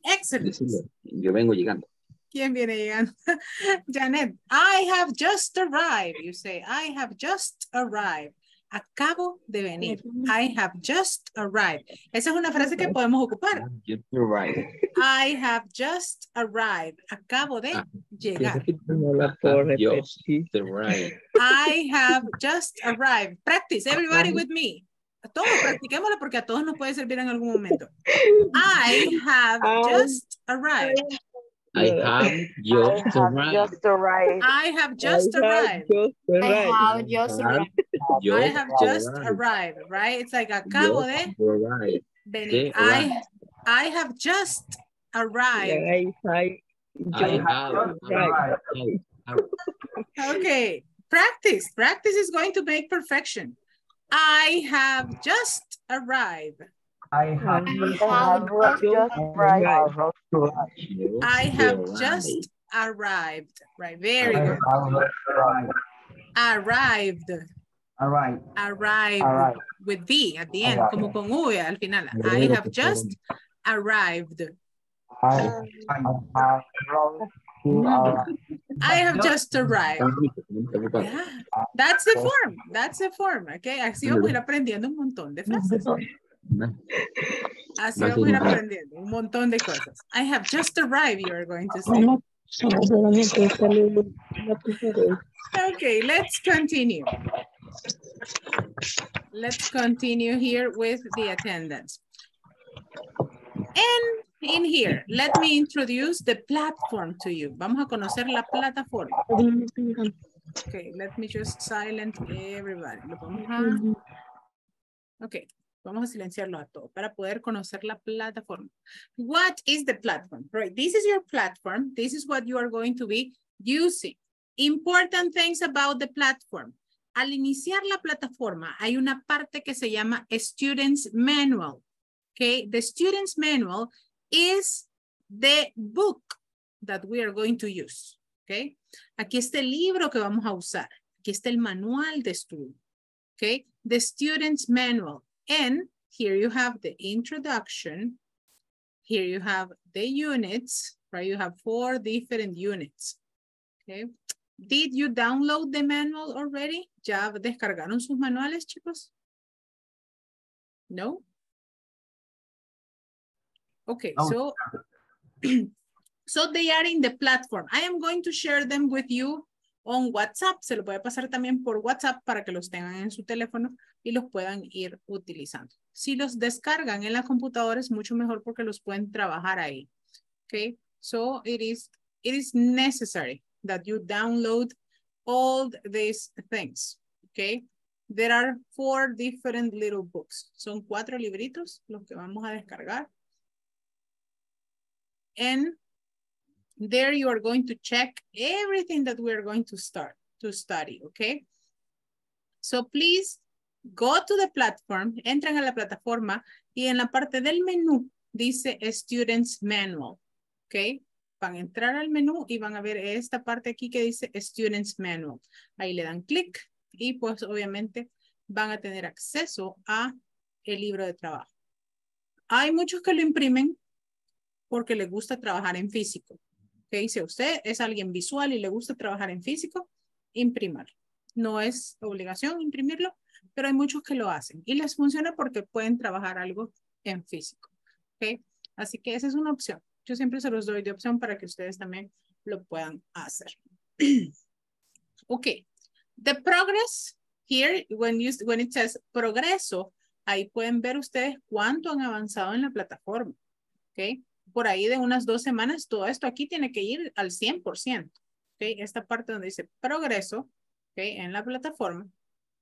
Excellent. Yo vengo llegando. ¿Quién viene llegando? Janet, I have just arrived. You say, I have just arrived. Acabo de venir. I have just arrived. Esa es una frase que podemos ocupar. You're right. I have just arrived. Acabo de llegar. The right. I have just arrived. Practice, everybody with me. Todos practiquémoslo porque a todos nos puede servir en algún momento. I have just arrived. I have just arrived. Just. I have just arrived. I have just arrived. I have just arrived, right? It's like acabo de Arrived. venir. De I, I have just arrived. I have arrived. Okay, practice. Practice is going to make perfection. I have just arrived. I have just arrived. I have just arrived. Right, very good. Arrived. All right. Arrived. Arrived. With D at the end, como con V al final. I have just arrived. I, um, Mm-hmm. I, I have just arrived. Yeah, that's the form. That's the form. Okay, así vamos a ir aprendiendo un montón de frases. Así vamos a ir aprendiendo un montón de cosas. I have just arrived, you are going to say. Okay, let's continue. Let's continue here with the attendance. And in here, let me introduce the platform to you. Vamos a conocer la plataforma. Okay, let me just silent everybody. Lo vamos a... Ok, vamos a silenciarlo a todos para poder conocer la plataforma. What is the platform? Right, this is your platform. This is what you are going to be using. Important things about the platform. Al iniciar la plataforma, hay una parte que se llama Student's Manual. Okay, the Student's Manual is the book that we are going to use. Okay, aquí está el libro que vamos a usar. Aquí está el manual de estudio. Okay, the Student's Manual. And here you have the introduction. Here you have the units, right? You have four different units. Okay. Did you download the manual already? ¿Ya descargaron sus manuales, chicos? No? Okay, so, so they are in the platform. I am going to share them with you on WhatsApp. Se lo voy a pasar también por WhatsApp para que los tengan en su teléfono y los puedan ir utilizando. Si los descargan en la computadora es mucho mejor porque los pueden trabajar ahí. Okay, so it is, it is necessary that you download all these things. Okay, There are four different little books. Son cuatro libritos los que vamos a descargar. And there you are going to check everything that we are going to start to study, okay? So please go to the platform, entran a la plataforma y en la parte del menú dice Students Manual, okay? Van a entrar al menú y van a ver esta parte aquí que dice Students Manual. Ahí le dan clic y pues obviamente van a tener acceso a el libro de trabajo. Hay muchos que lo imprimen porque les gusta trabajar en físico. ¿Okay? Si usted es alguien visual y le gusta trabajar en físico, imprimar. No es obligación imprimirlo, pero hay muchos que lo hacen y les funciona porque pueden trabajar algo en físico. ¿Okay? Así que esa es una opción. Yo siempre se los doy de opción para que ustedes también lo puedan hacer. ok. The progress here, when, you, when it says progreso, ahí pueden ver ustedes cuánto han avanzado en la plataforma. ¿Ok? Por ahí de unas dos semanas, todo esto aquí tiene que ir al 100%. ¿Ok? Esta parte donde dice progreso, ¿ok? En la plataforma,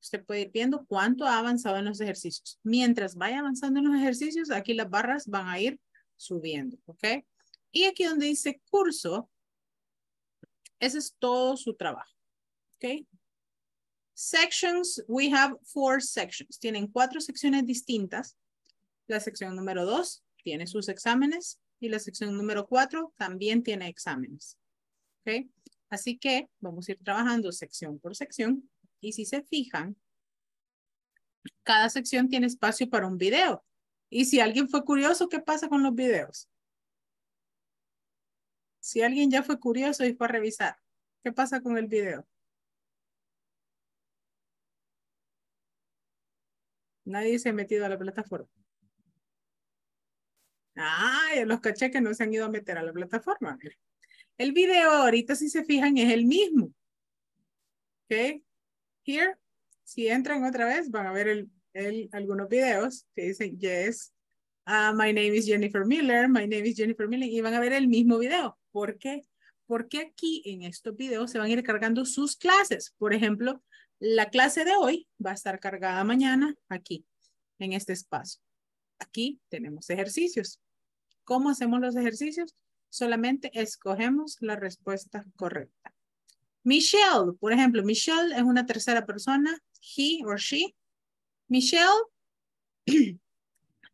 usted puede ir viendo cuánto ha avanzado en los ejercicios. Mientras vaya avanzando en los ejercicios, aquí las barras van a ir subiendo, ¿ok? Y aquí donde dice curso, ese es todo su trabajo, ¿ok? Sections, we have four sections. Tienen cuatro secciones distintas. La sección número dos tiene sus exámenes y la sección número cuatro también tiene exámenes, ¿ok? Así que vamos a ir trabajando sección por sección y si se fijan, cada sección tiene espacio para un video. Y si alguien fue curioso, ¿qué pasa con los videos? Si alguien ya fue curioso y fue a revisar, ¿qué pasa con el video? Nadie se ha metido a la plataforma. Ay, los caché que no se han ido a meter a la plataforma. El video ahorita, si se fijan, es el mismo. Ok. Here, si entran otra vez, van a ver el, el, algunos videos que dicen, yes, uh, my name is Jennifer Miller, my name is Jennifer Miller, y van a ver el mismo video. ¿Por qué? Porque aquí en estos videos se van a ir cargando sus clases. Por ejemplo, la clase de hoy va a estar cargada mañana aquí, en este espacio. Aquí tenemos ejercicios. ¿Cómo hacemos los ejercicios? Solamente escogemos la respuesta correcta. Michelle, por ejemplo, Michelle es una tercera persona, he or she. Michelle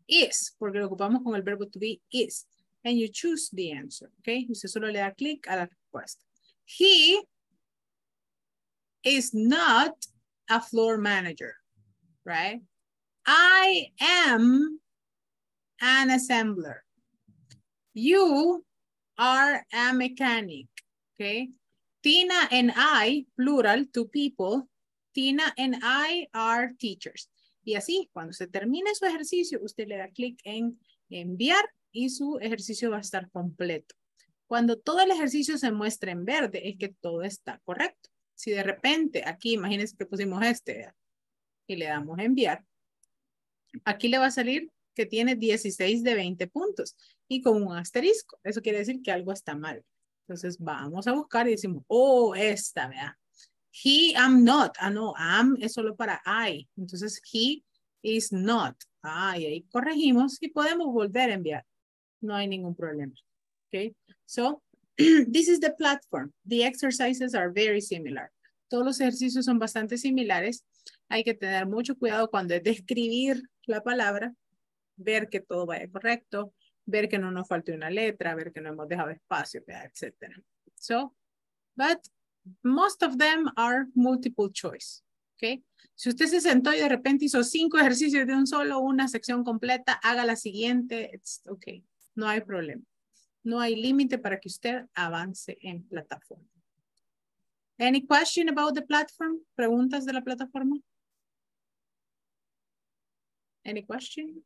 is, porque lo ocupamos con el verbo to be, is. And you choose the answer, ¿ok? Usted solo le da clic a la respuesta. He is not a floor manager, right? I am an assembler. You are a mechanic, okay? Tina and I, plural, two people, Tina and I are teachers. Y así, cuando se termine su ejercicio, usted le da clic en enviar y su ejercicio va a estar completo. Cuando todo el ejercicio se muestra en verde, es que todo está correcto. Si de repente, aquí, imagínense que pusimos este y le damos enviar, aquí le va a salir que tiene 16 de 20 puntos y con un asterisco. Eso quiere decir que algo está mal. Entonces vamos a buscar y decimos, oh, esta, vea. He, am not. Ah, no, am es solo para I. Entonces, he is not. Ah, y ahí corregimos y podemos volver a enviar. No hay ningún problema. Okay, so this is the platform. The exercises are very similar. Todos los ejercicios son bastante similares. Hay que tener mucho cuidado cuando es describir la palabra, ver que todo vaya correcto, ver que no nos falte una letra, ver que no hemos dejado espacio, etc. So, but most of them are multiple choice. Okay. Si usted se sentó y de repente hizo cinco ejercicios de un solo, una sección completa, haga la siguiente. It's okay. No hay problema. No hay límite para que usted avance en plataforma. Any question about the platform? ¿Preguntas de la plataforma? Any question?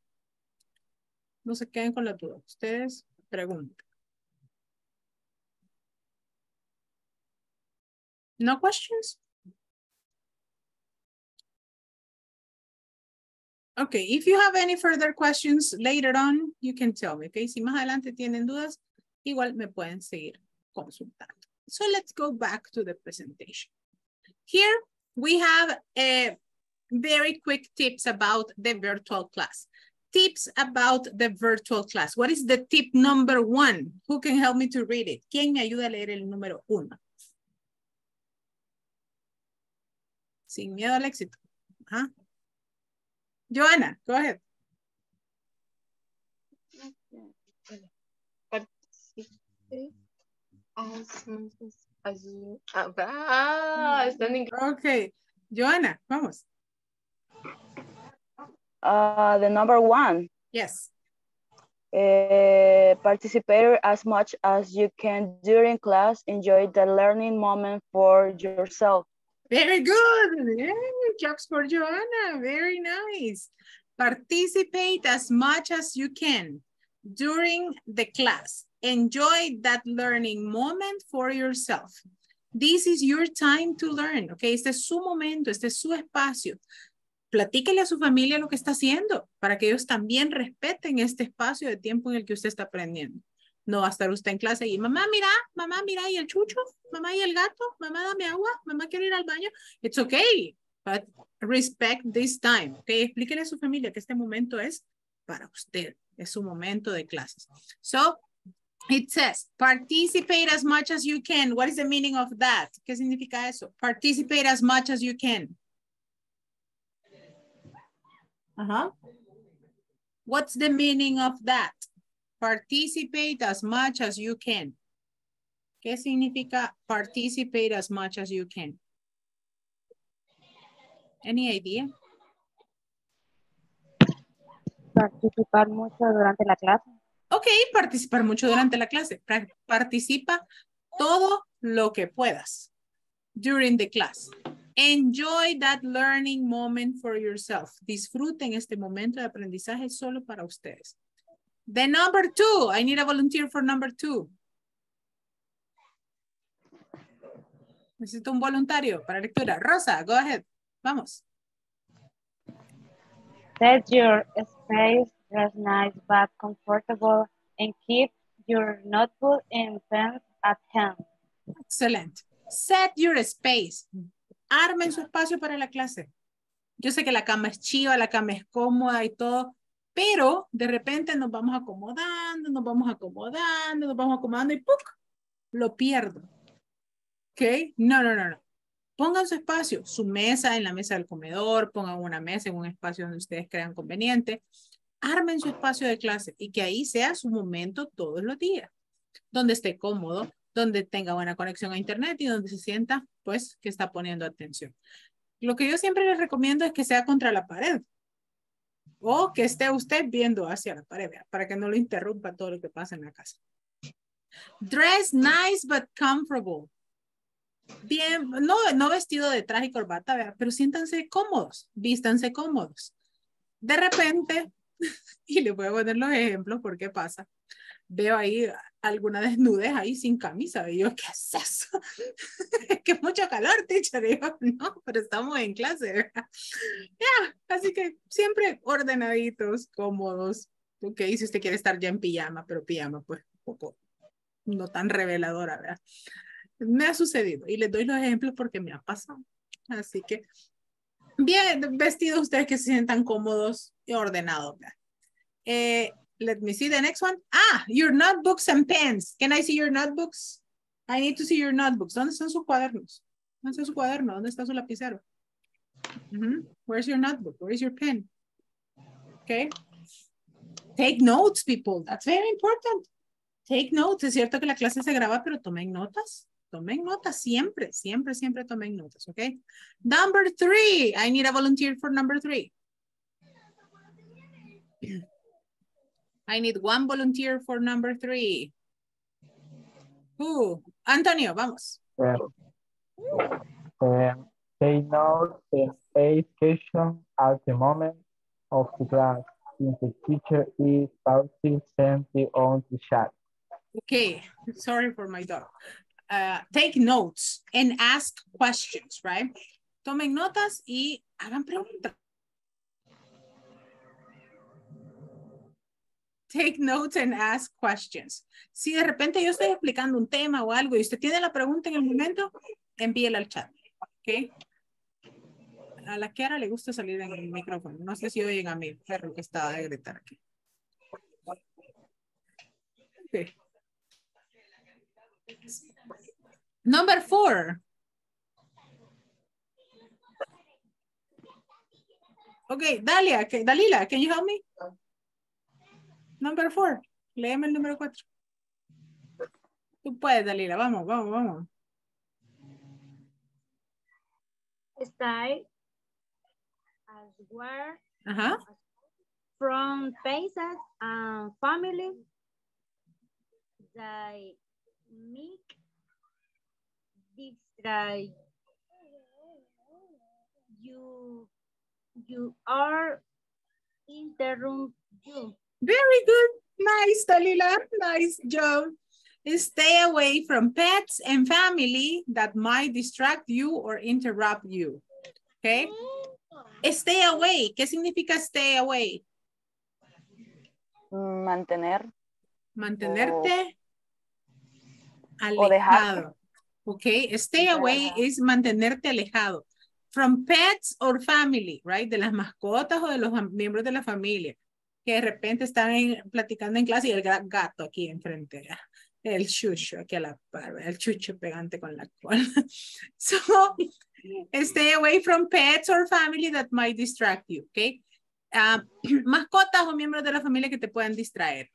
No se queden con la duda. Ustedes pregunten. No questions? Okay, if you have any further questions later on, you can tell me, okay? Si más adelante tienen dudas, igual me pueden seguir consultando. So let's go back to the presentation. Here we have a, very quick tips about the virtual class. Tips about the virtual class. What is the tip number one? Who can help me to read it? ¿Quién me ayuda a leer el número uno? Sin miedo al éxito. Ajá. Joanna, go ahead. Ah, está en inglés. Ok. Joanna, vamos. Uh, the number one, Yes. uh, participate as much as you can during class. Enjoy the learning moment for yourself. Very good. Yeah, jobs for Joanna. Very nice. Participate as much as you can during the class. Enjoy that learning moment for yourself. This is your time to learn, okay? Este es su momento, este es su espacio. Platíquele a su familia lo que está haciendo para que ellos también respeten este espacio de tiempo en el que usted está aprendiendo. No va a estar usted en clase y mamá, mira, mamá, mira, y el chucho, mamá, y el gato, mamá, dame agua, mamá, quiero ir al baño. It's okay, but respect this time, okay? Explíquele a su familia que este momento es para usted, es su momento de clases. So, it says, participate as much as you can. What is the meaning of that? ¿Qué significa eso? Participate as much as you can. Uh-huh. What's the meaning of that? Participate as much as you can. ¿Qué significa participate as much as you can? Any idea? Participar mucho durante la clase. Ok, participar mucho durante la clase. Participa todo lo que puedas during the class. Enjoy that learning moment for yourself. Disfruten este momento de aprendizaje solo para ustedes. The number two, I need a volunteer for number two. Necesito un voluntario para lectura. Rosa, go ahead. Vamos. Set your space, dress nice but comfortable, and keep your notebook and pens at hand. Excellent. Set your space. Armen su espacio para la clase. Yo sé que la cama es chiva, la cama es cómoda y todo, pero de repente nos vamos acomodando, nos vamos acomodando, nos vamos acomodando y ¡puc! Lo pierdo. ¿Ok? No, no, no, no. Pongan su espacio, su mesa en la mesa del comedor, pongan una mesa en un espacio donde ustedes crean conveniente. Armen su espacio de clase y que ahí sea su momento todos los días, donde esté cómodo, donde tenga buena conexión a internet y donde se sienta, pues, que está poniendo atención. Lo que yo siempre les recomiendo es que sea contra la pared o que esté usted viendo hacia la pared, para que no lo interrumpa todo lo que pasa en la casa. Dress nice but comfortable. Bien, no, no vestido de traje y corbata, ¿vea? pero siéntanse cómodos, vístanse cómodos. De repente, y les voy a poner los ejemplos porque pasa, veo ahí alguna desnudez ahí sin camisa. Y yo, ¿qué es eso? es que mucho calor, teacher. Y yo, no, pero estamos en clase. ¿verdad? Ya, así que siempre ordenaditos, cómodos. Ok, si usted quiere estar ya en pijama, pero pijama, pues, un poco no tan reveladora, ¿verdad? Me ha sucedido y les doy los ejemplos porque me ha pasado. Así que, bien vestidos ustedes que se sientan cómodos y ordenados, ¿verdad? Eh, let me see the next one. Ah, your notebooks and pens. Can I see your notebooks? I need to see your notebooks. ¿Dónde están sus cuadernos? ¿Dónde está su cuaderno? ¿Dónde está su lapicero? Mhm. Where's your notebook? Where's your pen? Okay. Take notes, people. That's very important. Take notes. Es cierto que la clase se graba, pero tomen notas. Tomen notas siempre, siempre, siempre tomen notas, okay? Number three. I need a volunteer for number three. I need one volunteer for number three. Who? Antonio, vamos. Well, um, they know the question at the moment of the class since the teacher is pausing simply on the chat. Okay, sorry for my dog. Uh, take notes and ask questions, right? Tomen notas y hagan preguntas. Take notes and ask questions. Si de repente yo estoy explicando un tema o algo y usted tiene la pregunta en el momento, envíela al chat, ¿ok? A la Kiara le gusta salir en el micrófono. No sé si oyen a mi perro que está de gritar aquí. Okay. Number four. Okay, Dalia, Dalila, can you help me? Number four. Léeme el número cuatro. Tú puedes, Dalila. Vamos, vamos, vamos. Stay as where Ajá. from faces and family they make distract you you are interrupt you Very good. Nice, Dalila. Nice job. Stay away from pets and family that might distract you or interrupt you. Okay? Stay away. ¿Qué significa stay away? Mantener. Mantenerte o alejado. Okay? Stay away is mantenerte alejado. From pets or family, right? De las mascotas o de los miembros de la familia. De repente están platicando en clase y el gato aquí enfrente. El chucho aquí a la par, el chucho pegante con la cola. So, stay away from pets or family that might distract you, okay? Ah, mascotas o miembros de la familia que te puedan distraer.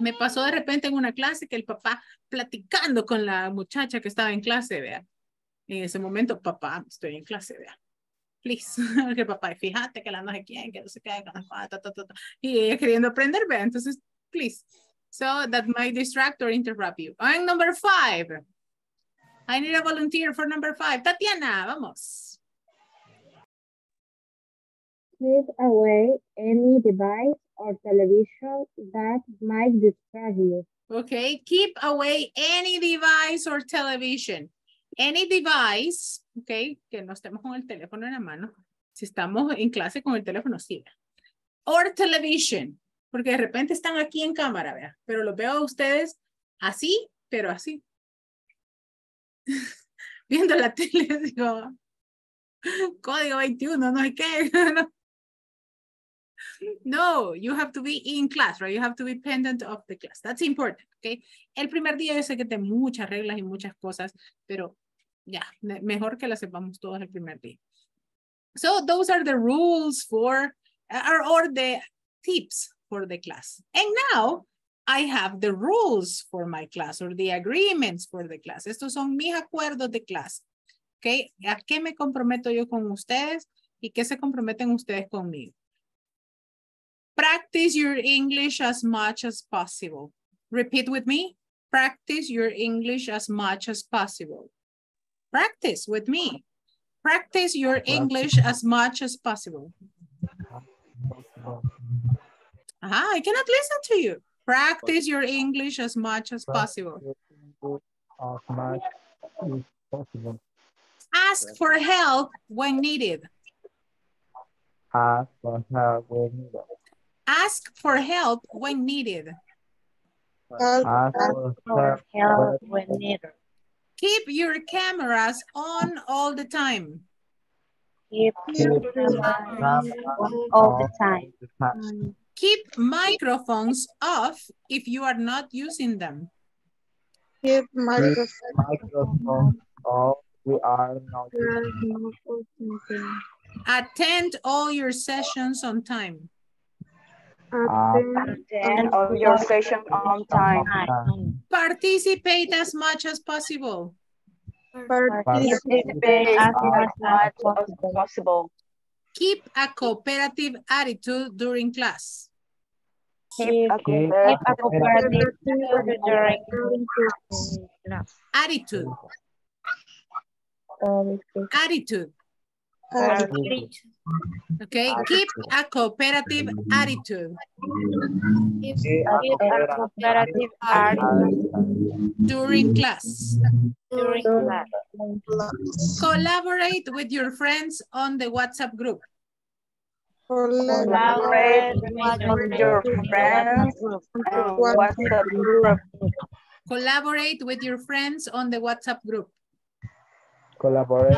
Me pasó de repente en una clase que el papá platicando con la muchacha que estaba en clase, vea. En ese momento, papá, estoy en clase, vea. Please. Que papá, fíjate que la no sé quién, que no sé qué, y ella queriendo aprender, vea. Entonces, please. So that might distract or interrupt you. And number five. I need a volunteer for number five. Tatiana, vamos. Keep away any device or television that might distract you. Okay, keep away any device or television. Any device, okay, que no estemos con el teléfono en la mano. Si estamos en clase con el teléfono, sí. Or television, porque de repente están aquí en cámara, vea, pero los veo a ustedes así, pero así. Viendo la tele, digo, código 21, no sé qué. no. You have to be in class, right? You have to be pendant of the class. That's important, okay? El primer día yo sé que tengo muchas reglas y muchas cosas, pero me- mejor que las sepamos todas el primer día. So those are the rules for, or, or the tips for the class. And now I have the rules for my class or the agreements for the class. Estos son mis acuerdos de clase. Okay, ¿a qué me comprometo yo con ustedes y qué se comprometen ustedes conmigo? Practice your English as much as possible. Repeat with me. Practice your English as much as possible. Practice with me. Practice your English as much as possible. Ah, I cannot listen to you. Practice your English as much as possible. As much as possible. Ask for help when needed. As for help when needed. Ask for help when needed. As for help when needed. Keep your cameras on all the time. Keep cameras on all the time. Keep microphones off if you are not using them. Keep microphone off. We are not using them. Attend all your sessions on time. Attend all your session on time. Participate as much as possible. Participate as much as possible. Keep a cooperative attitude during class. Keep a cooperative attitude during class. Attitude. Attitude. Okay, keep a cooperative attitude. Keep a cooperative attitude during class. during class. Collaborate with your friends on the WhatsApp group. Collaborate with your friends and WhatsApp group. Collaborate with your friends on the WhatsApp group. Collaborate.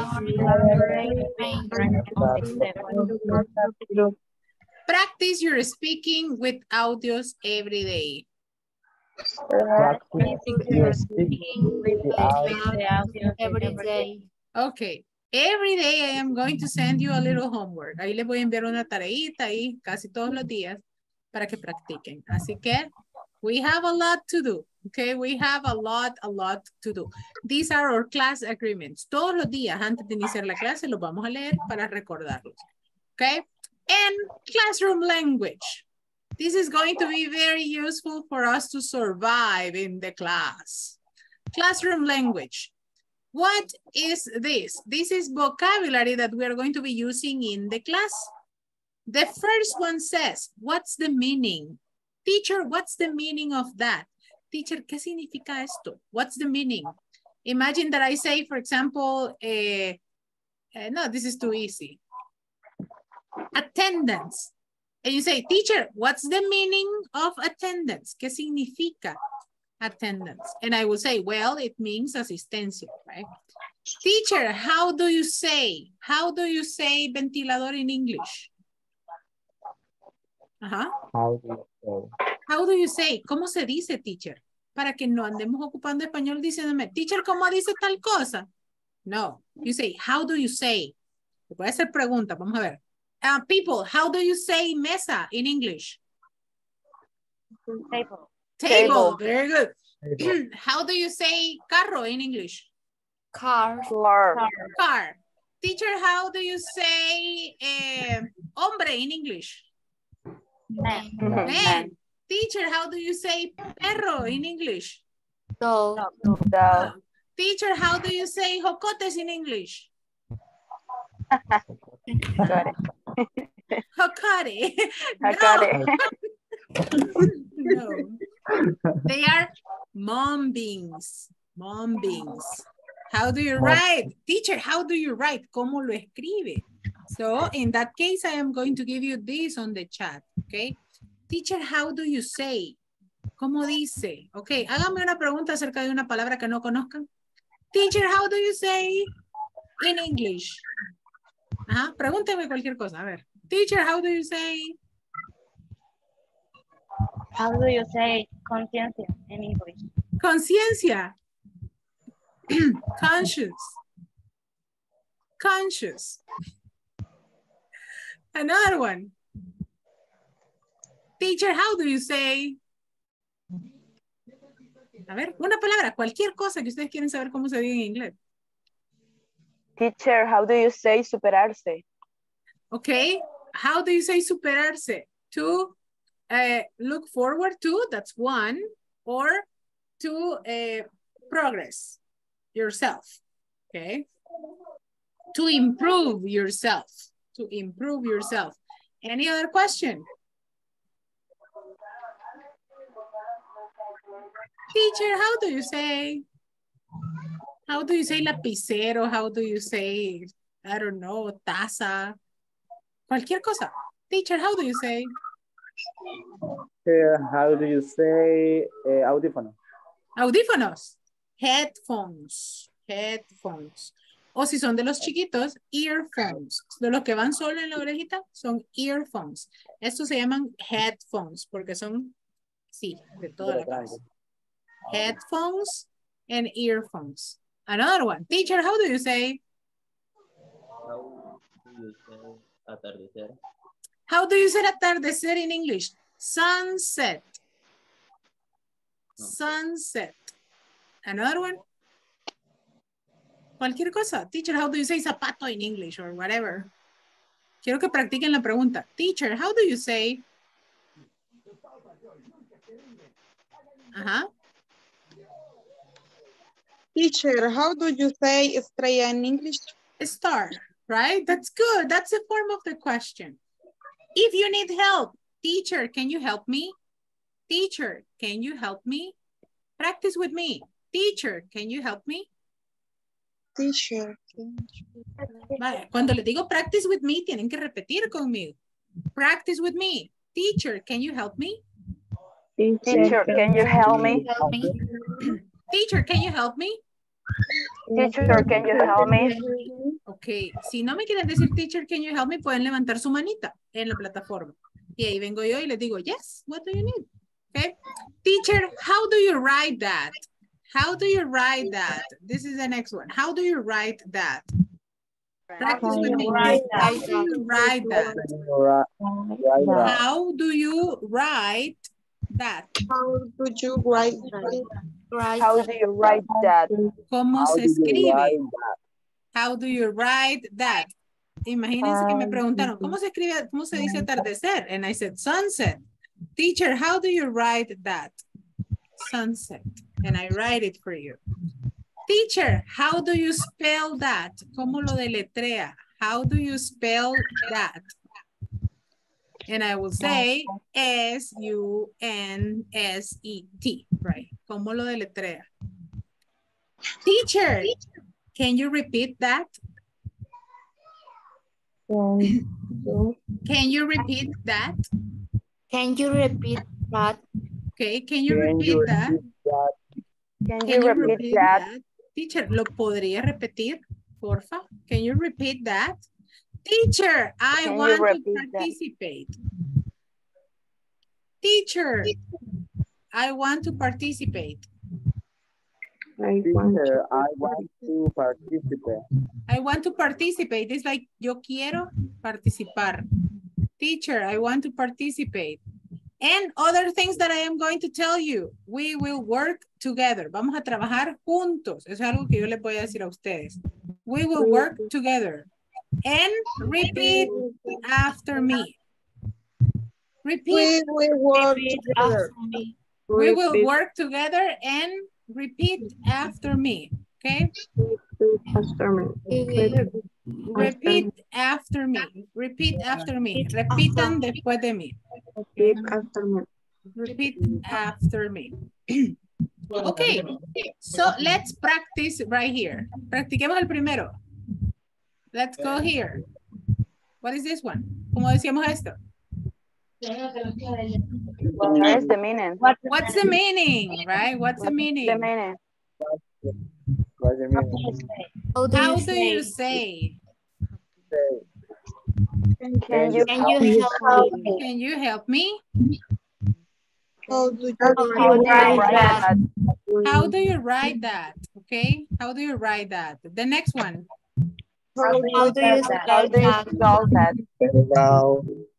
Practice your speaking with audios every day. Practice your speaking with audio every day. Okay. Every day I am going to send you a little homework. Ahí les voy a enviar una tareita ahí casi todos los días para que practiquen. Así que we have a lot to do. Okay, we have a lot, a lot to do. These are our class agreements. Todos los días antes de iniciar la clase los vamos a leer para recordarlos. Okay, and classroom language. This is going to be very useful for us to survive in the class. Classroom language. What is this? This is vocabulary that we are going to be using in the class. The first one says, what's the meaning? Teacher, what's the meaning of that? Teacher, ¿qué significa esto? What's the meaning? Imagine that I say, for example, eh, eh, no, this is too easy. Attendance. And you say, teacher, what's the meaning of attendance? ¿Qué significa attendance? And I will say, well, it means asistencia, right? Teacher, how do you say, how do you say ventilador in English? Ajá. How do you? How do you say? ¿Cómo se dice, teacher? Para que no andemos ocupando español diciéndome, teacher, ¿cómo dice tal cosa? No, you say, how do you say? Puede ser pregunta, vamos a ver. Uh, people, how do you say mesa in English? Table. Table, very good. how do you say carro in English? Car. Car. Car. Teacher, how do you say eh, hombre in English? Man. Man. Teacher, how do you say perro in English? Dog. Dog. Teacher, how do you say jocotes in English? Got it. Jocote. I got it. no. They are mom beans. Mom beans. How do you write? Teacher, how do you write? ¿Cómo lo escribe? So in that case, I am going to give you this on the chat, okay? Teacher, how do you say? ¿Cómo dice? Ok, hágame una pregunta acerca de una palabra que no conozcan. Teacher, how do you say in English? Ajá, pregúnteme cualquier cosa, a ver. Teacher, how do you say? How do you say conciencia in English? Conciencia. Conscious. Conscious. Another one. Teacher, how do you say? A ver, una palabra, cualquier cosa que ustedes quieren saber cómo se dice en inglés. Teacher, how do you say superarse? Okay, how do you say superarse? To uh, look forward to, that's one, or to uh, progress yourself, okay? To improve yourself, to improve yourself. Any other question? Teacher, how do you say? How do you say lapicero? How do you say, I don't know, taza? Cualquier cosa. Teacher, how do you say? Uh, how do you say uh, audífono? Audífonos. Headphones. Headphones. O si son de los chiquitos, earphones. De los que van solo en la orejita, son earphones. Estos se llaman headphones porque son, sí, de toda la cabeza. Headphones and earphones. Another one. Teacher, how do you say? How do you say atardecer? How do you say atardecer in English? Sunset. Sunset. Another one? Cualquier cosa. Teacher, how do you say zapato in English or whatever? Quiero que practiquen la pregunta. Teacher, how do you say? Ajá. Teacher, how do you say estrella in English? Star, right? That's good. That's the form of the question. If you need help, teacher, can you help me? Teacher, can you help me? Practice with me. Teacher, can you help me? Teacher. Vale, cuando les digo practice with me, tienen que repetir conmigo. Practice with me. Teacher, can you help me? Teacher, can you help me? Teacher, can you help me? Teacher, can you help me? Ok, si no me quieren decir teacher, can you help me, pueden levantar su manita en la plataforma. Y ahí vengo yo y les digo, yes, what do you need? Okay. Teacher, how do you write that? How do you write that? This is the next one. How do you write that? Practice with me. How do you write that? How do you write that? How do you write that? How do you write that? ¿Cómo se escribe? How do you write that? Imagínense que me preguntaron, ¿cómo se escribe, cómo se dice atardecer? And I said sunset. Teacher, how do you write that? Sunset. And I write it for you. Teacher, how do you spell that? ¿Cómo lo deletrea? How do you spell that? And I will say S-U-N-S-E-T, right? ¿Cómo lo deletrea? Teacher, can you repeat that? Can you repeat that? Can you repeat that? Okay, can you repeat that? Can you repeat that? Teacher, ¿lo podría repetir, porfa? Can you repeat that? Teacher, I Can want to repeat that? participate. Teacher, I want to participate. Teacher, I want to participate. I want to participate. It's like, yo quiero participar. Teacher, I want to participate. And other things that I am going to tell you. We will work together. Vamos a trabajar juntos. Eso es algo que yo les voy a decir a ustedes. We will work together. And repeat after me. Repeat. We will work together. after me. We will work together and repeat after me. Okay? Um, Repeat after me. Repeat after me. Repitan después de mí. Repeat after me. Repeat after me. Okay, so let's practice right here. Practiquemos el primero. Let's go eh. here. What is this one? ¿Cómo decíamos esto? What is the meaning? What's the meaning, right? What's the meaning? The meaning. What's the meaning? How do you say? You say? Can you Can help you me? help me? Can you help me? How do you How do you write write that? that? How do you write that? Okay, how do you write that? The next one. How do you How spell do you that? spell that?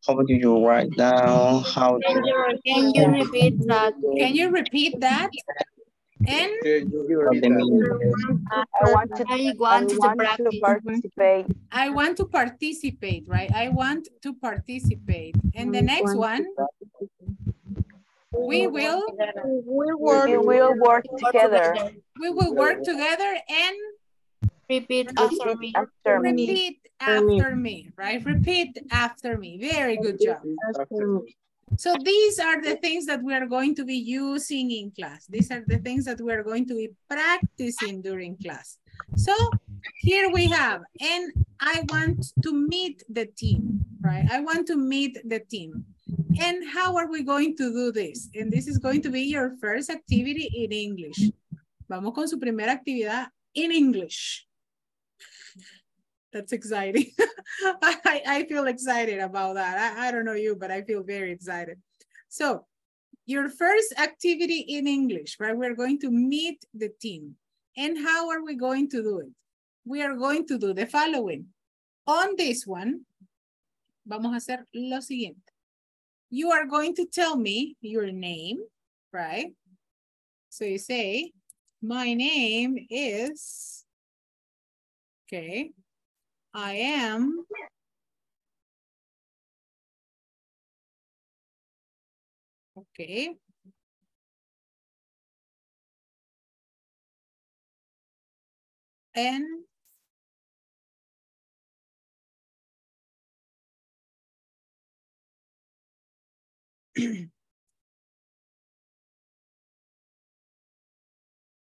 How do you write down? How do you, can you repeat that? Can you repeat that? And Can you What repeat the that? meaning? I want to, I I want to want to participate. I want to participate, right? I want to participate. And the next one, we will, We work We will work together. we will work together and Repeat after me. After me. repeat after me, right? Repeat after me. Very good job. So these are the things that we are going to be using in class. These are the things that we are going to be practicing during class. So here we have, and I want to meet the team, right? I want to meet the team. And how are we going to do this? And this is going to be your first activity in English. Vamos con su primera actividad in English. That's exciting. I, I feel excited about that. I, I don't know you, but I feel very excited. So your first activity in English, right? We're going to meet the team. And how are we going to do it? We are going to do the following. On this one, vamos a hacer lo siguiente. You are going to tell me your name, right? So you say, my name is, okay, I am okay. And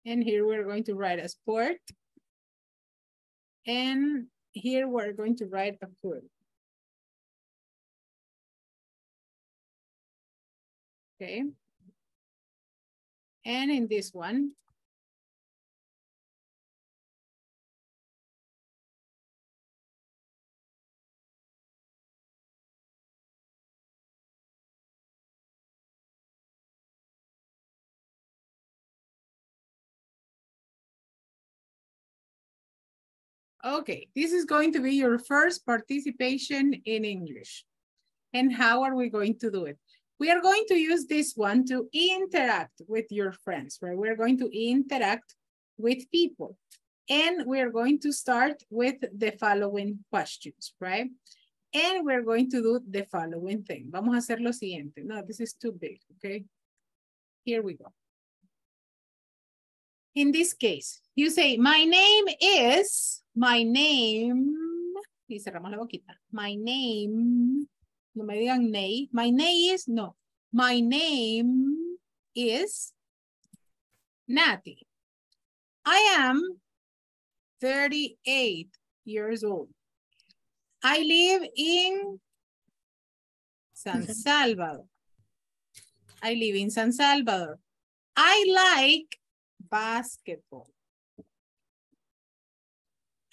and here we're going to write a sport. And here we're going to write a food. Okay. And in this one, Okay, this is going to be your first participation in English. And how are we going to do it? We are going to use this one to interact with your friends, right? We're going to interact with people. And we're going to start with the following questions, right? And we're going to do the following thing. Vamos a hacer lo siguiente. No, this is too big, okay? Here we go. In this case, you say, my name is, my name, y cerramos la boquita. My name, no me digan. My name is, no. My name is Natty. I am 38 years old. I live in San Salvador. I live in San Salvador. I like basketball.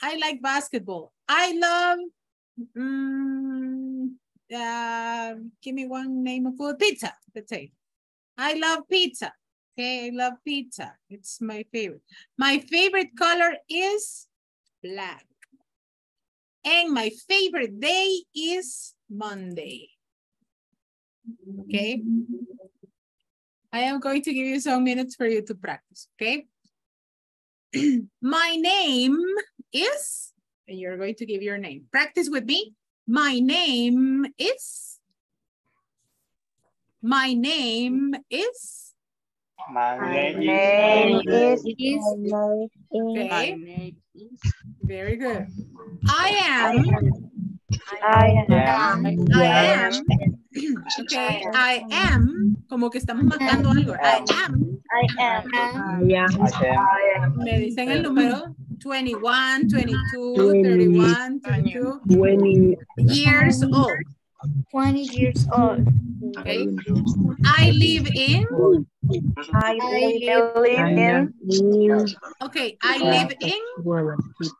I like basketball. I love, mm, uh, give me one name of food, pizza, let's say. I love pizza. Okay, I love pizza. It's my favorite. My favorite color is black. And my favorite day is Monday. Okay. I am going to give you some minutes for you to practice, okay? my name is, and you're going to give your name. Practice with me. My name is, my name is, My name is- okay. Very good. I am, I am. I am, okay, I am, como que estamos marcando algo. I am, I am. me dicen el número 21, 22, 31, 22 20 years old. 20 years old. Okay. I live in, I live in. okay, I live in,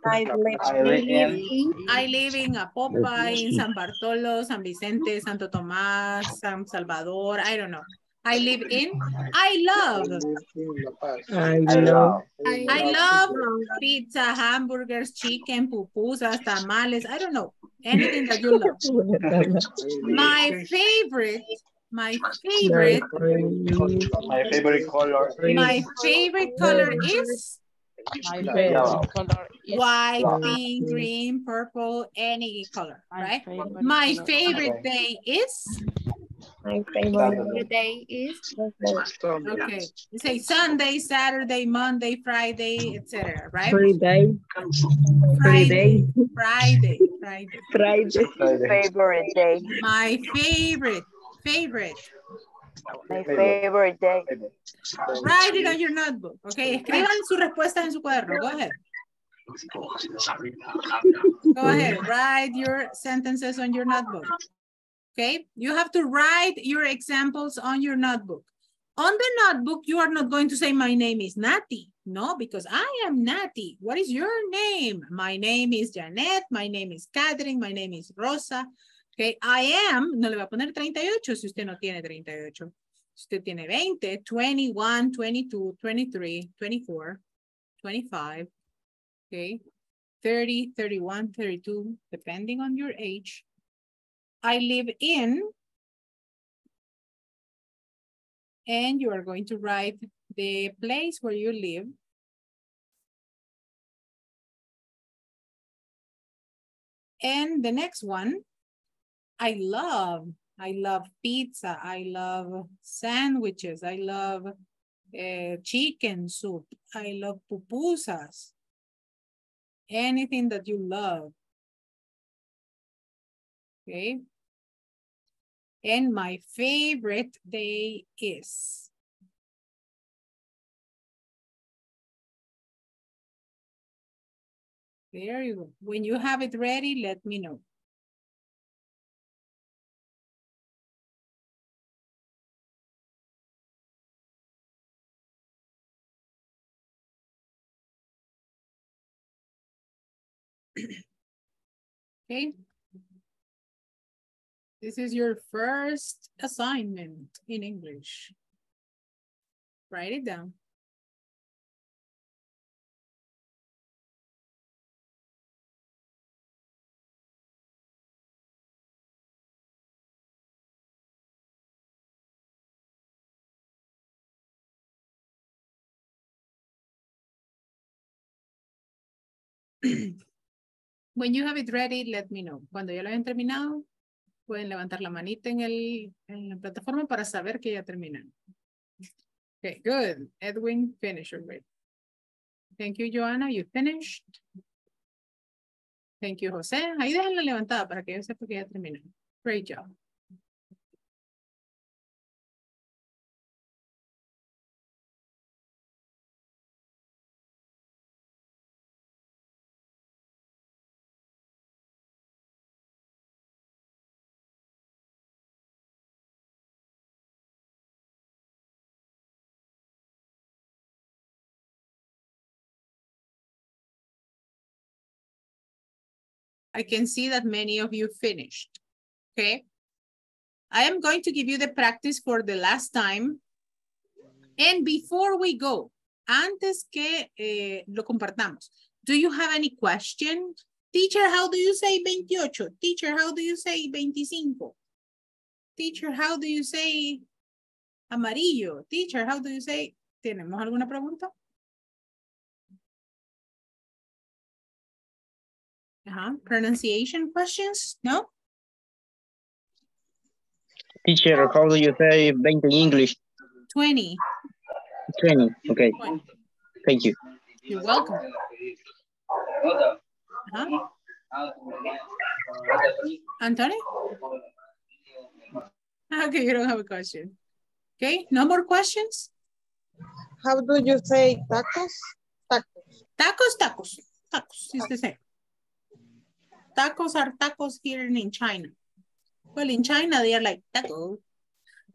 I live in. I live in Apopa, in San Bartolo, San Vicente, Santo Tomás, San Salvador, I don't know. I live in, I love, I love. I love pizza, hamburgers, chicken, pupusas, tamales, I don't know, anything that you love. My favorite, my favorite, My favorite color is my favorite color is yellow. white, pink, green, purple, any color, right? My favorite day is, My favorite. Day is okay, you say Sunday, Saturday, Monday, Friday, etc., right? Friday, Friday, Friday, Friday. Friday, Favorite day. My favorite, favorite. My favorite day. Write it on your notebook, okay? Escriban sus respuestas en su cuaderno, go ahead. Go ahead, write your sentences on your notebook. Okay, you have to write your examples on your notebook. On the notebook, you are not going to say, my name is Natty. No, because I am Natty. What is your name? My name is Janet. My name is Catherine. My name is Rosa. Okay, I am, no le va a poner 38 si usted no tiene 38. Si usted tiene 20, 21, 22, 23, 24, 25, okay, 30, 31, 32, depending on your age. I live in, and you are going to write the place where you live. And the next one, I love, I love pizza, I love sandwiches, I love uh, chicken soup, I love pupusas, anything that you love. Okay. And my favorite day is. There you go. When you have it ready, let me know. Okay. This is your first assignment in English. Write it down. When you have it ready, let me know. Cuando ya lo hayan terminado, pueden levantar la manita en, el, en la plataforma para saber que ya terminan. Okay, good. Edwin, finish already. Thank you, Joanna. You finished. Thank you, José. Ahí déjenla levantada para que yo sepa que ya terminan. Great job. I can see that many of you finished. Okay. I am going to give you the practice for the last time. And before we go, antes que eh, lo compartamos, do you have any question? Teacher, how do you say 28? Teacher, how do you say 25? Teacher, how do you say amarillo? Teacher, how do you say? ¿Tenemos alguna pregunta? Uh-huh. Pronunciation questions? No? Teacher, how do you say 20 in English? 20. 20, okay. 20. Thank you. You're welcome. Uh-huh. Antonio? Okay, you don't have a question. Okay, no more questions? How do you say tacos? Tacos. Tacos, tacos. Tacos is the same. Tacos are tacos here in China. Well, in China, they are like taco.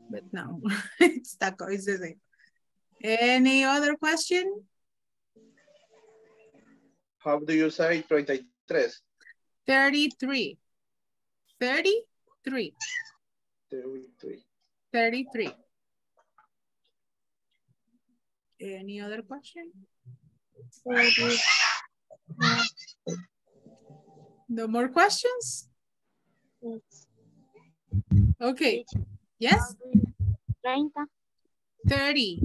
But no, it's taco, it's the same. Any other question? How do you say 33? 33. 33. 33. 33. Any other question? No more questions? Okay. Yes? 30. 30.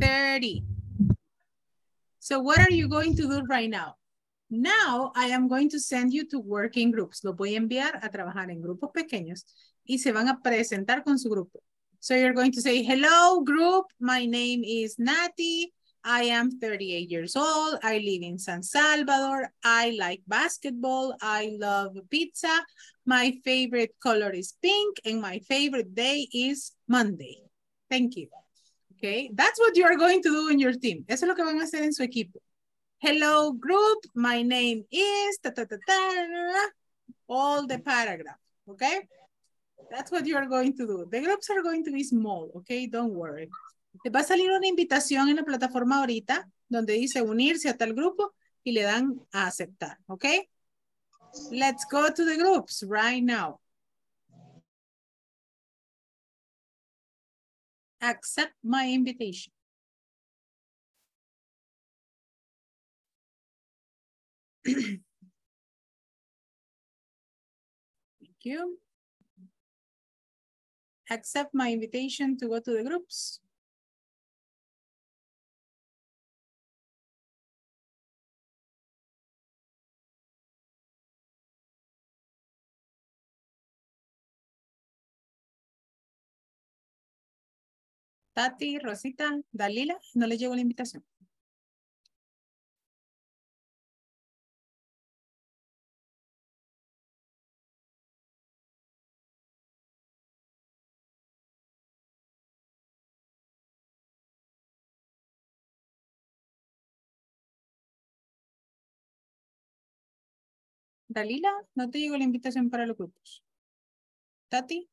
30. So what are you going to do right now? Now I am going to send you to working groups. Los voy a enviar a trabajar en grupos pequeños y se van a presentar con su grupo. So you're going to say, hello group, my name is Nati. I am 38 years old. I live in San Salvador. I like basketball. I love pizza. My favorite color is pink and my favorite day is Monday. Thank you. Okay, that's what you are going to do in your team. Eso es lo que van a hacer en su equipo. Hello group, my name is ta, ta, ta, ta, all the paragraph, okay? That's what you are going to do. The groups are going to be small, okay? Don't worry. Les va a salir una invitación en la plataforma ahorita donde dice unirse a tal grupo y le dan a aceptar, okay? Let's go to the groups right now. Accept my invitation. Thank you. Accept my invitation to go to the groups. Tati, Rosita, Dalila, no les llegó la invitación. Dalila, no te llegó la invitación para los grupos. Tati.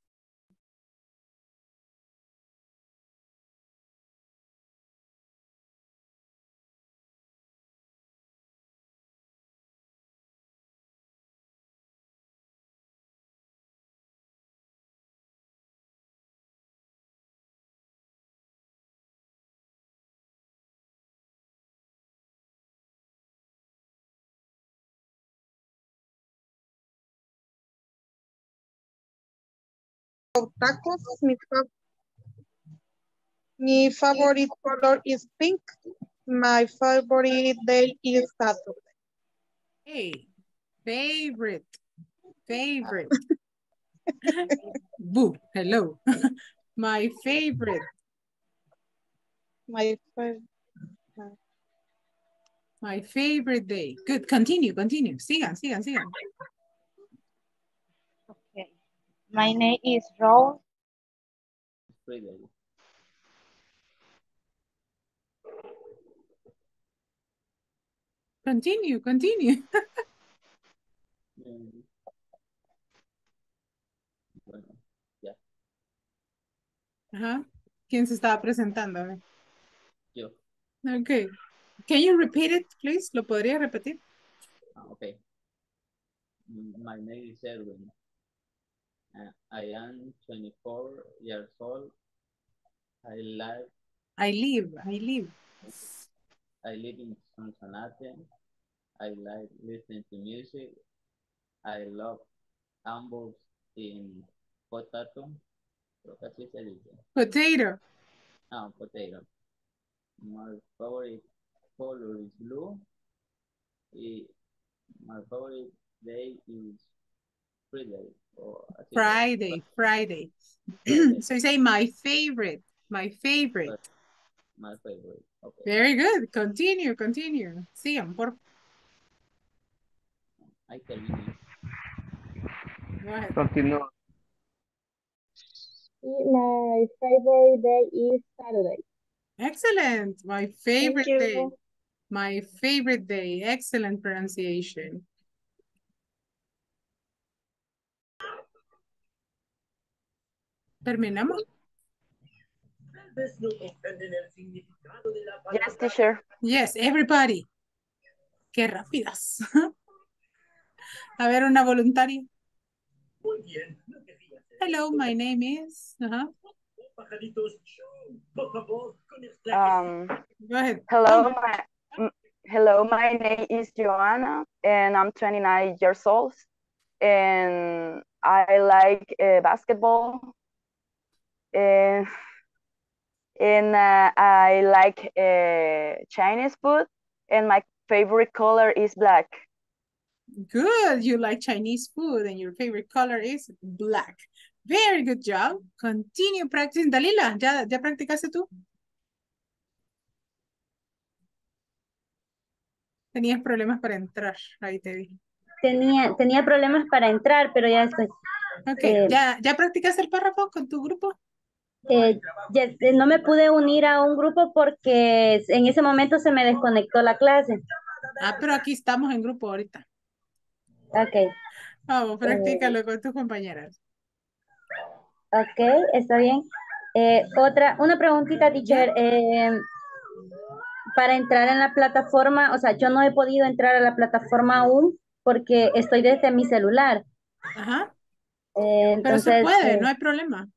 Tacos. Mi, fa mi favorite color is pink. My favorite day is Saturday. Hey, favorite, favorite. Boo, hello. My favorite. My favorite. My favorite day. Good, continue, continue. Sigan, sigan, sigan. My name is Rose. Continue, continue. Bueno, ya, Ajá. ¿Quién se estaba presentando? Yo. Okay. Can you repeat it, please? ¿Lo podría repetir? Ah, okay. Mm, My name is Edwin. Uh, I am 24 years old. I live, I live, I live. I live in Sonsonate. I like listening to music. I love hamburgers in potato. Creo que así se dice. Potato. Ah, potato. My favorite color is blue. My favorite day is Friday. or. Friday, Friday. so you say my favorite, my favorite. My favorite. Okay. Very good. Continue, continue. Sigan, por I terminé. Go ahead. Continúa. My favorite day is Saturday. Excellent. My favorite day. My favorite day. Excellent pronunciation. ¿Terminamos? Yes, teacher. Yes, everybody. Qué rápidas. A ver, una voluntaria. Hello, my name is. Um, Go ahead. hello, my, hello, my name is Joanna, and I'm 29 years old, and I like uh, basketball, and and uh, I like uh, Chinese food, and my favorite color is black. Good. You like Chinese food and your favorite color is black. Very good job. Continue practicing. Dalila, ¿ya, ya practicaste tú? Tenías problemas para entrar. Ahí te vi. Tenía, tenía problemas para entrar, pero ya estoy. Ok, Eh, ¿ya, ¿ya practicaste el párrafo con tu grupo? Eh, eh, no me pude unir a un grupo porque en ese momento se me desconectó la clase. Ah, pero aquí estamos en grupo ahorita. Ok, Vamos, practícalo con tus compañeras. ok, está bien. Eh, otra, una preguntita, teacher. eh, para entrar en la plataforma, o sea, yo no he podido entrar a la plataforma aún porque estoy desde mi celular. Ajá. Eh, Pero se entonces, puede, eh, no hay problema.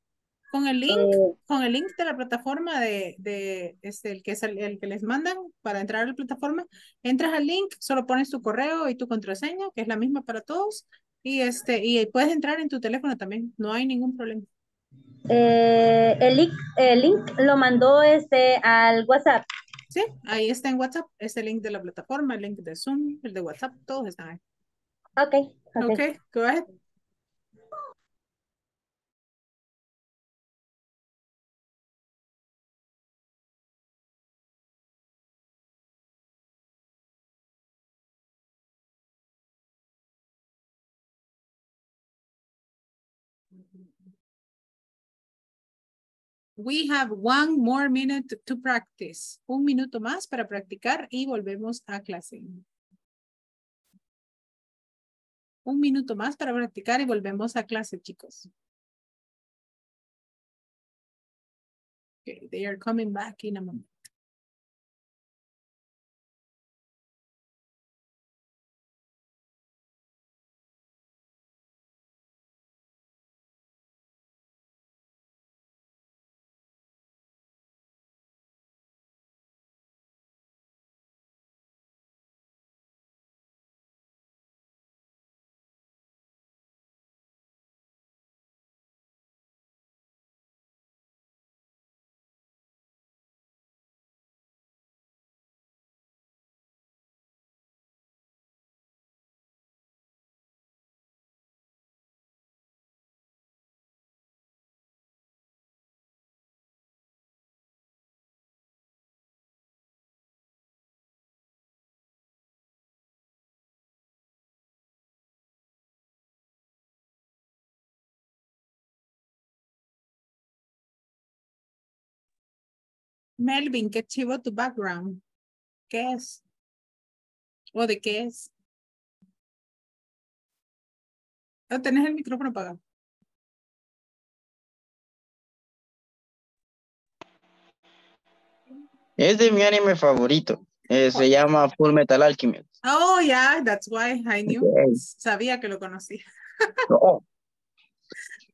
Con el link, eh, con el link de la plataforma de, de este, el que es el, el que les mandan para entrar a la plataforma, entras al link, solo pones tu correo y tu contraseña, que es la misma para todos, y este, y puedes entrar en tu teléfono también, no hay ningún problema. eh, el, link, el link lo mandó este al WhatsApp. Sí, ahí está en WhatsApp, es el link de la plataforma, el link de Zoom, el de WhatsApp, todos están ahí. Ok, ok. Okay, go ahead. We have one more minute to practice. Un minuto más para practicar y volvemos a clase. Un minuto más para practicar y volvemos a clase, chicos. Okay, they are coming back in a moment. Melvin, qué chivo tu background. ¿Qué es? ¿O de qué es? ¿O tenés el micrófono apagado? Es de mi anime favorito. Eh, se llama Full Metal Alchemist. Oh, yeah, that's why I knew. Okay. Sabía que lo conocía. Oh,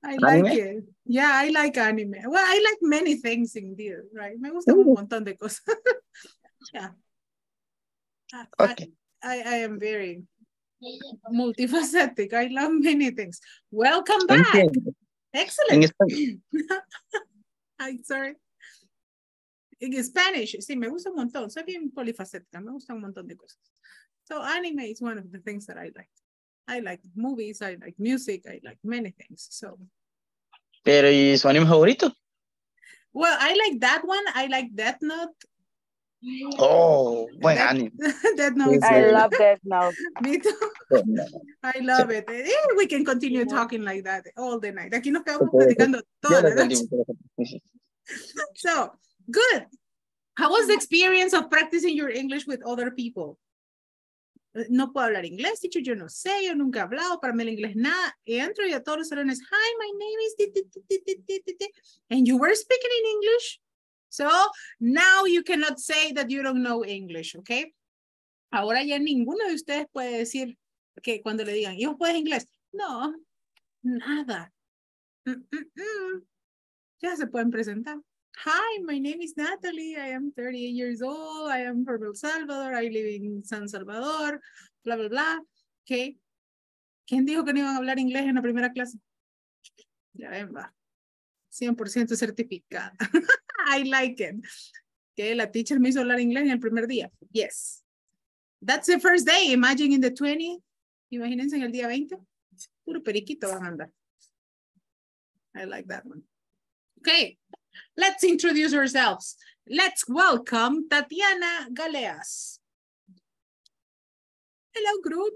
I like ¿Anime? it. Yeah, I like anime. Well, I like many things in indeed, right? Me gustan un montón de cosas. yeah. I, I- okay. I, I am very multifaceted. I love many things. Welcome back. Excellent. I'm sorry. En Spanish, sí, me gusta un montón. Soy bien polifacética, me gusta un montón de cosas. So anime is one of the things that I like. I like movies, I like music, I like many things. So, Pero, ¿y su anime favorito? well, I like that one. I like Death Note. Oh, buen Death- anime. Death Note. I love that Note. Me too. I love it. Eh, we can continue talking like that all the night. Aquí nos quedamos puede platicando toda la noche. entendí, pero- sí, sí. So, good. How was the experience of practicing your English with other people? Eh, No puedo hablar inglés, dicho yo no sé, yo nunca he hablado, para mí el inglés nada. Entro y a todos los salones, hi, my name is ti, ti, ti, ti, ti, ti, ti, ti." and you were speaking in English. So now you cannot say that you don't know English, okay? Ahora ya ninguno de ustedes puede decir que cuando le digan, ¿y puedes inglés? No, nada. Mm, mm, mm. Ya se pueden presentar. Hi, my name is Natalie. I am 38 years old. I am from El Salvador. I live in San Salvador. Bla, bla, bla. Okay. ¿Quién dijo que no iban a hablar inglés en la primera clase? Ya ven, va. 100% certificada. I like it. Que la teacher me hizo hablar inglés en el primer día. Yes. That's the first day. Imagine in the 20. Imagínense en el día 20. Puro periquito van a andar. I like that one. Okay. Let's introduce ourselves. Let's welcome Tatiana Galeas. Hello, group.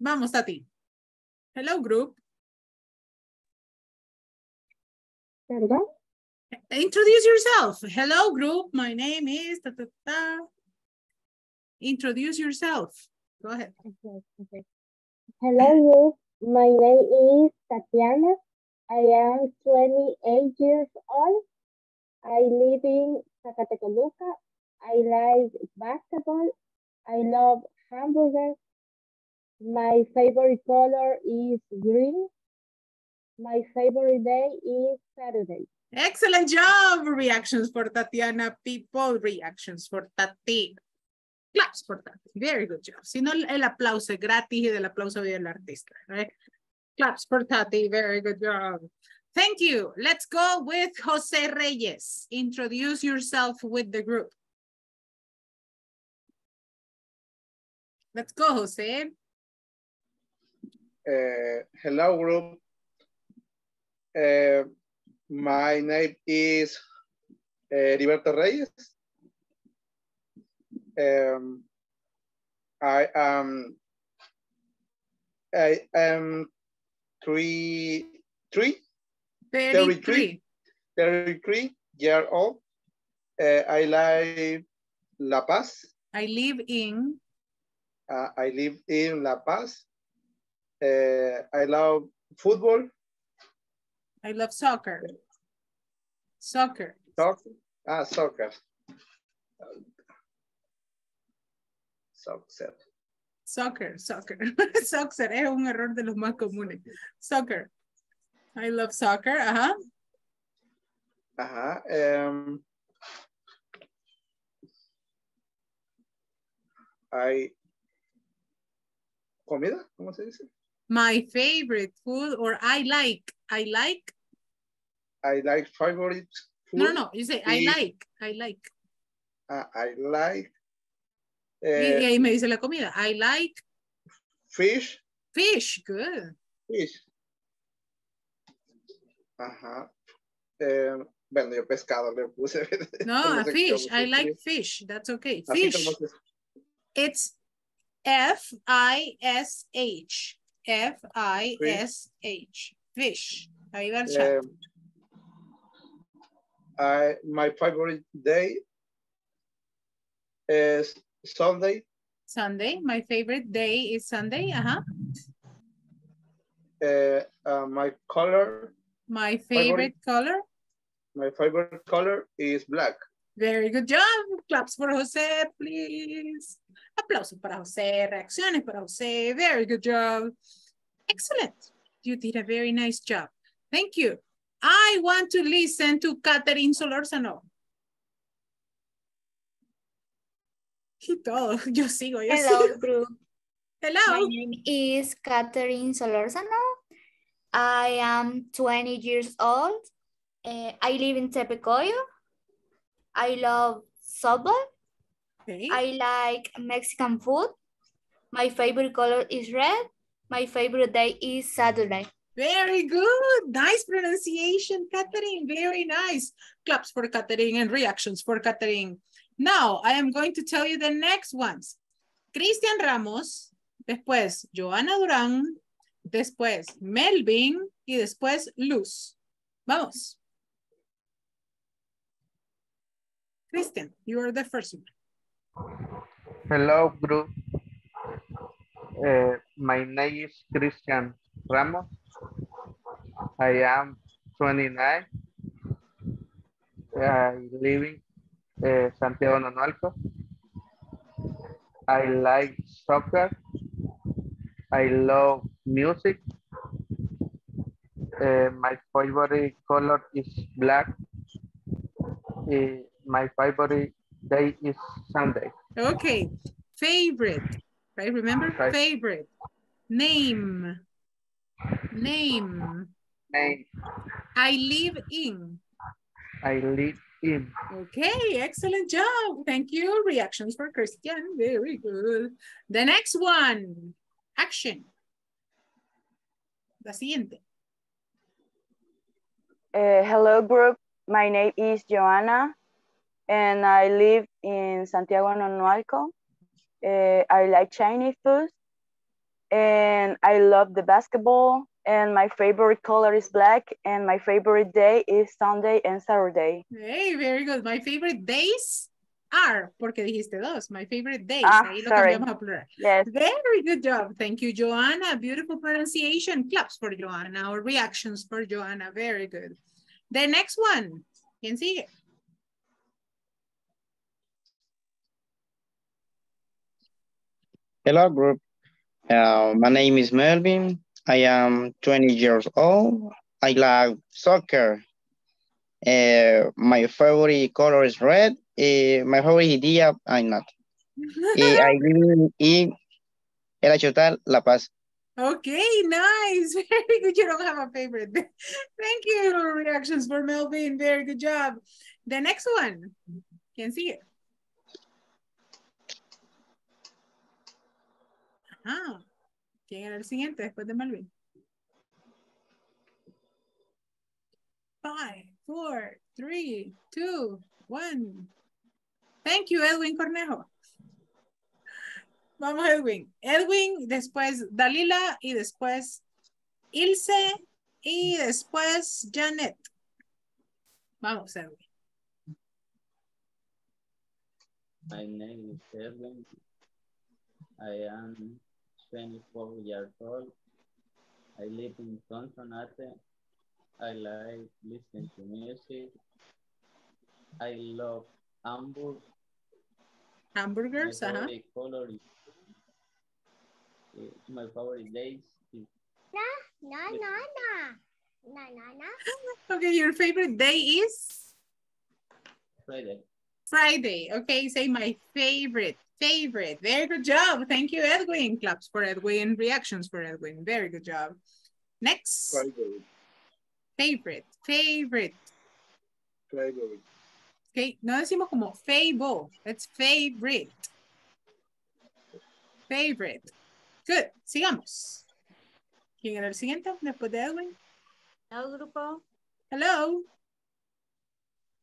Vamos, Tati. Hello, group. ¿Perdón? Introduce yourself. Hello, group. My name is ta, ta, ta. Introduce yourself. Go ahead. Okay, okay. Hello, group. My name is Tatiana. I am 28 years old. I live in Zacatecoluca. I like basketball. I love hamburgers. My favorite color is green. My favorite day is Saturday. Excellent job. Reactions for Tatiana. People reactions for Tati. Claps for Tati. Very good job. Si no, el aplauso gratis y del aplauso el artista. Right? Claps for Tati. Very good job. Thank you. Let's go with Jose Reyes. Introduce yourself with the group. Let's go, Jose. Uh, hello, group. Uh, my name is uh, Heriberto Reyes. Um, I am I am three three 33. 33 year old. Uh, I like La Paz. I live in, Uh, I live in La Paz. Uh, I love football, I love soccer. Soccer. soccer, ah, soccer. Soccer. Soccer, soccer. soccer es un error de los más comunes. Soccer. I love soccer. Ajá. Ajá. em, I, comida, ¿cómo se dice? My favorite food or I like. I like. I like favorite food. No, no, no. You say I like. I like. ah, I like Y, y eh, ahí me dice la comida. I like fish, fish. Good. fish. Ajá. Em, bueno, yo pescado le puse. No, a fish. I like fish. That's okay. Fish. It's F I S H. F I S H. Fish. Ahí va el chat. em, I, my favorite day is Sunday. Sunday. My favorite day is Sunday. Uh-huh. Uh, uh, my color, My favorite color. my favorite color is black. Very good job. Claps for Jose, please. Aplausos para Jose. Reacciones para Jose. Very good job. Excellent. You did a very nice job. Thank you. I want to listen to Catherine Solorzano. Y todo. Yo sigo, yo Hello, sigo. group. Hello. My name is Catherine Solorzano. I am 20 years old. Eh, I live in Tepecoyo. I love softball. I like Mexican food. My favorite color is red. My favorite day is Saturday. Very good. Nice pronunciation, Catherine. Very nice. Claps for Catherine and reactions for Catherine. Now, I am going to tell you the next ones. Cristian Ramos, después Joana Durán, después Melvin y después Luz. Vamos. Cristian, you are the first one. Hello, group. Uh, my name is Christian Ramos. I am 29. I live uh, Santiago Nonualco. I like soccer. I love music. Uh, my favorite color is black. Uh, my favorite day is Sunday. Okay. Favorite. Right? Remember? Right. Favorite. Name. Name. Name I live in. I live in. Okay, excellent job. Thank you. Reactions for Christian. Very good. The next one. Action. La siguiente. Uh, hello, group. My name is Joanna, and I live in Santiago Nonualco. Uh, I like Chinese food, and I love the basketball. And my favorite color is black, and my favorite day is Sunday and Saturday. Hey, very good. My favorite days are, porque dijiste dos. My favorite days. Ah, Ahí lo sorry. cambiamos a plural. Yes. Very good job. Thank you, Joanna. Beautiful pronunciation. Claps for Joanna or reactions for Joanna. Very good. The next one. ¿Quién sigue? Hello, group. Uh, my name is Melvin. I am 20 years old. I love soccer. Uh, my favorite color is red. Uh, my favorite día, I'm not. I live in El Achotal, La Paz. Okay, nice. Very good. You don't have a favorite. Thank you. Reactions for Melvin. Very good job. The next one. ¿Quién sigue? Ah, ¿quién era el siguiente después de Melvin? Five, four, three, two, one. Thank you, Edwin Cornejo. Vamos, Edwin. Edwin, después Dalila y después Ilse y después Janet. Vamos, Edwin. My name is Edwin. I am 24 years old. I live in Sonsonate. I like listening to music. I love Hamburg. Hamburgers, my ajá. favorite color is, eh, my favorite days is No, no, no, no. No, no, no. Okay, your favorite day is Friday. Friday. Okay, say my favorite, favorite. Very good job. Thank you, Edwin. Claps for Edwin. Reactions for Edwin. Very good job. Next. Favorite. Favorite, favorite. Favorite. Okay, no decimos como fable. It's favorite. Favorite. Good. Sigamos. ¿Quién era el siguiente después de Edwin? Hello, grupo. Hello.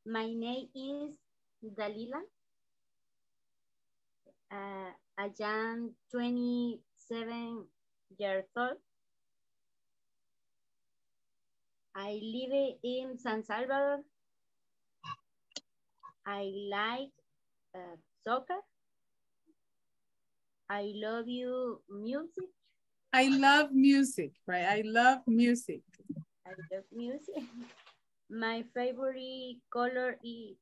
My name is Dalila. Uh, I am 27 years old. I live in San Salvador. I like uh, soccer. I love you music. I love music, right? I love music. I love music. My favorite color is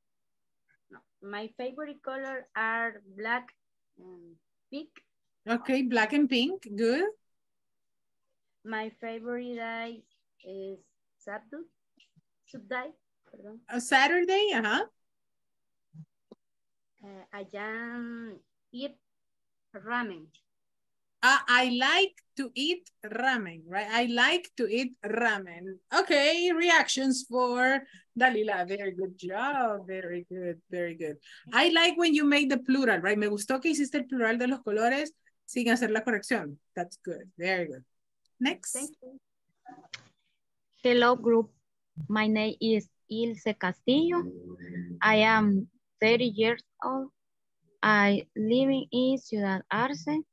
no, my favorite color are black pink. Okay, black and pink, good. My favorite day is Saturday. Perdón. A Saturday, uh-huh. Uh, I can eat ramen. Uh, I like to eat ramen, right? I like to eat ramen. Okay, reactions for Dalila. Very good job. Very good, very good. I like when you make the plural, right? Me gustó que hiciste el plural de los colores sin hacer la corrección. That's good. Very good. Next. Thank you. Hello group. My name is Ilse Castillo. I am 30 years old. I live in Ciudad Arce.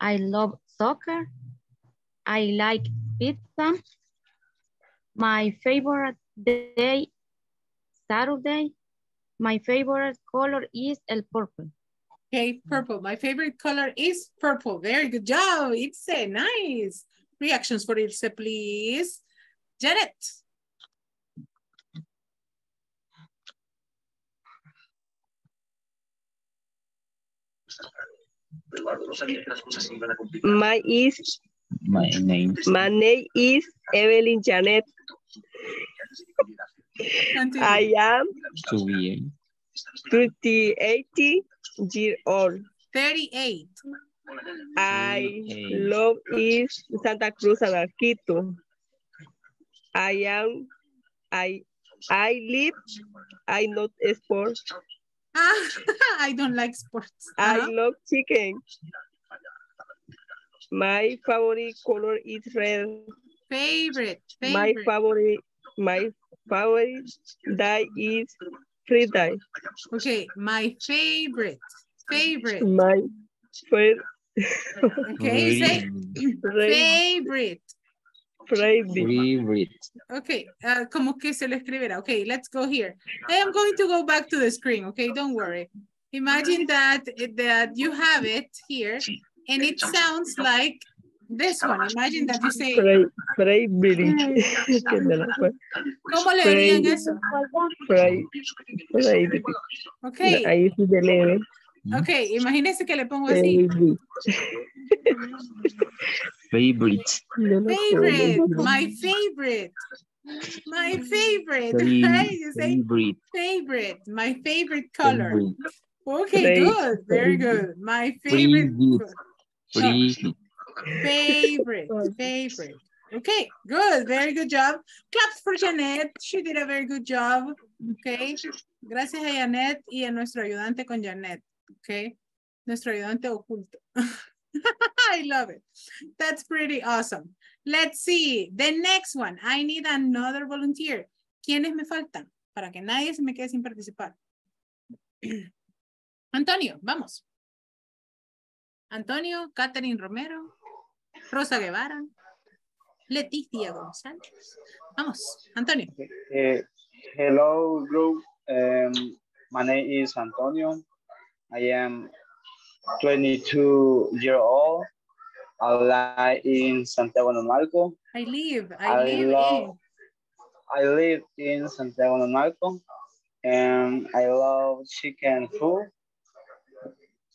I love soccer. I like pizza. My favorite day, Saturday. My favorite color is el purple. Okay, purple. My favorite color is purple. Very good job. It's nice. Reactions for Ilse, please. Janet. My is My name. my name is Evelyn Janet. Continue. I am To be 38 years old. 38. I love is Santa Cruz Anarquito. I am I I live I not sport. Ah, I don't like sports. I Uh-huh. love chicken. My favorite color is red. Favorite, My favorite. Favorite my favorite day is Friday. Okay, my favorite, favorite. My favorite Okay, say Favorite. favorite. favorite. Okay, uh, como que se lo escribirá. Okay, let's go here. I am going to go back to the screen, okay? Don't worry. Imagine that, that you have it here and it sounds like this ah, one. Imagine that you say, Fray, favorite. Que me la fue. ¿cómo le dirían Fray- eso? Fray, favorite. Okay, Ahí sí se lee. okay, imagínense que le pongo así. Favorite. Favorite. Favorite, my favorite. My favorite, Favorite. right? You say Favorite. favorite, my favorite color. Favorite. Okay, Favorite. good, very good. My favorite, Favorite. Favorite. favorite. Okay, good, very good job. Claps for Janet, she did a very good job. Okay, gracias a Janet y a nuestro ayudante con Janet. Okay, nuestro ayudante oculto. I love it. That's pretty awesome. Let's see, the next one. I need another volunteer. ¿Quiénes me faltan? Para que nadie se me quede sin participar. Antonio, vamos. Antonio, Catherine Romero, Rosa Guevara, Leticia González. Vamos, Antonio. Eh, hello, group. Um, my name is Antonio. I am 22 year old. I live in Santiago de Marco. I live, I, I live love- I live in Santiago de Marco, and I love chicken food.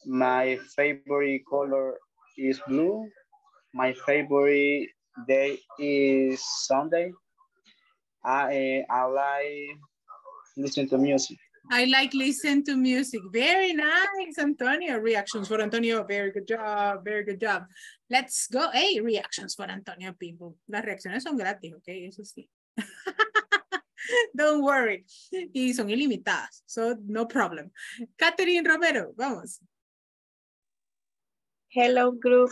My favorite color is blue. My favorite day is Sunday. I I like listen to music. I like listen to music. Very nice, Antonio. Reactions for Antonio. Very good job, very good job. Let's go. Hey, reactions for Antonio, people. Las reacciones son gratis, ok? Eso sí. Don't worry. Y son ilimitadas, so no problem. Catherine Romero, vamos. Hello group.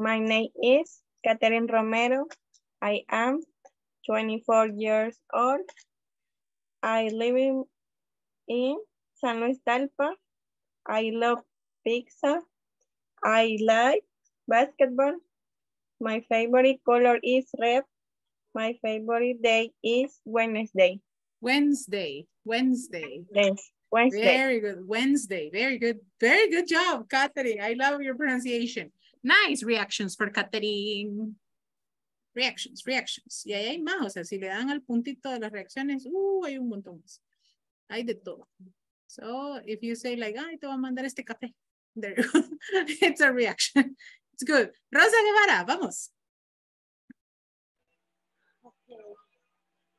My name is Catherine Romero. I am 24 years old. I live in, in San Luis Talpa. I love pizza. I like basketball. My favorite color is red. My favorite day is Wednesday. Wednesday. Wednesday. Yes, Wednesday. Very good. Wednesday. Very good. Very good job, Catherine. I love your pronunciation. Nice reactions for Catherine. Reactions, reactions. Y ahí hay más. O sea, si le dan al puntito de las reacciones, uh, hay un montón más. Hay de todo. So, if you say like, ay, te voy a mandar este café. There you go. It's a reaction. It's good. Rosa Guevara, vamos.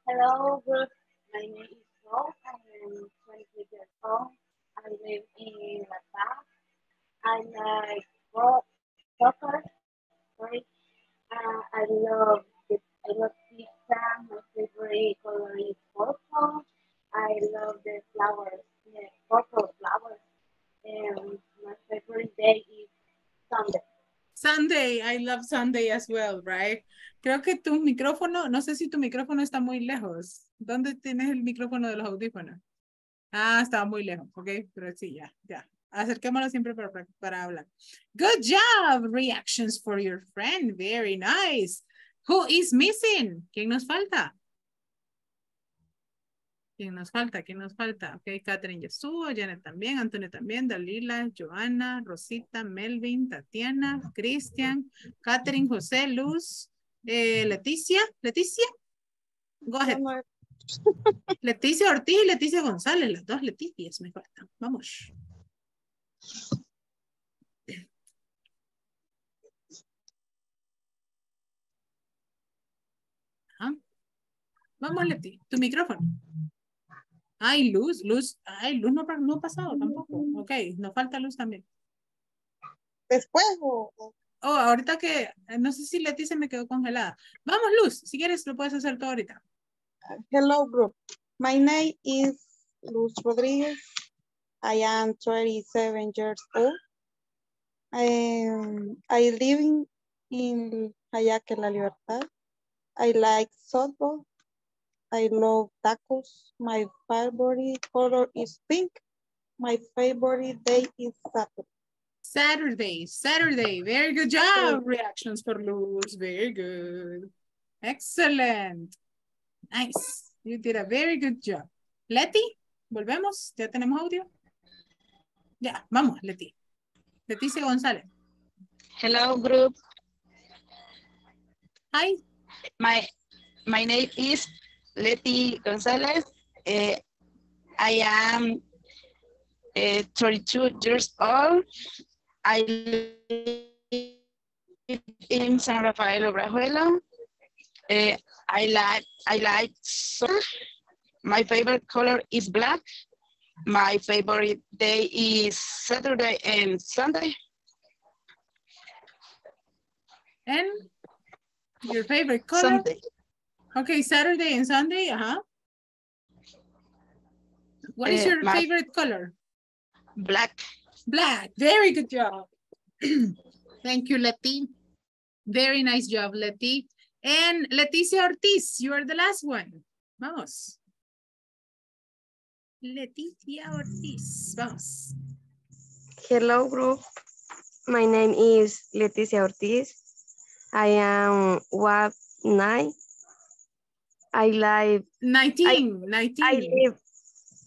Hello, good. My name is Rose. I am 23 years old. I live in La Paz. I like ro- soccer. Sorry. Uh, I love it. I love pizza. My favorite color is purple. I love the flowers, the purple flowers. And my favorite day is Sunday. Sunday, I love Sunday as well, right? Creo que tu micrófono, no sé si tu micrófono está muy lejos. ¿Dónde tienes el micrófono de los audífonos? Ah, estaba muy lejos, ok, pero sí, ya, ya. Acerquémoslo siempre para hablar. Good job, reactions for your friend, very nice. Who is missing? ¿Quién nos falta? ¿Quién nos falta? ¿Quién nos falta? Ok, Catherine ya estuvo, Janet también, Antonio también, Dalila, Joana, Rosita, Melvin, Tatiana, Cristian, Catherine, José, Luz, eh, Leticia, Leticia. Go ahead. Leticia Ortiz y Leticia González, las dos Leticias me faltan. Vamos. Vamos, Leti, tu micrófono. Ay, luz, luz. Ay, luz no, no ha pasado tampoco. Ok, nos falta luz también. Después o... Oh, ahorita que, eh, no sé si Leti se me quedó congelada. Vamos, Luz, si quieres lo puedes hacer tú ahorita. Hello, group. My name is Luz Rodriguez. I am 27 years old. Um, I live in, in Hayaque, La Libertad. I like softball. I love tacos. My favorite color is pink. My favorite day is Saturday. Saturday, Saturday. Very good job. Reactions for Luz. Very good. Excellent. Nice. You did a very good job. Leti, volvemos. ¿Ya tenemos audio? Ya, vamos, Leti. Leticia González. Hello, group. Hi. My my name is Leti Gonzalez. Eh, I am eh, 32 years old. I live in San Rafael Obrajuelo. Eh, I like I like. My favorite color is black. My favorite day is Saturday and Sunday. And your favorite color? Sunday. Okay, Saturday and Sunday, uh-huh. What is Eh, your favorite color? Black. Black. Very good job. Thank you, Leti. Very nice job, Leti. And Leticia Ortiz, you are the last one. Vamos. Leticia Ortiz, vamos. Hello, group. My name is Leticia Ortiz. I am what nine. I live 19, 19. I live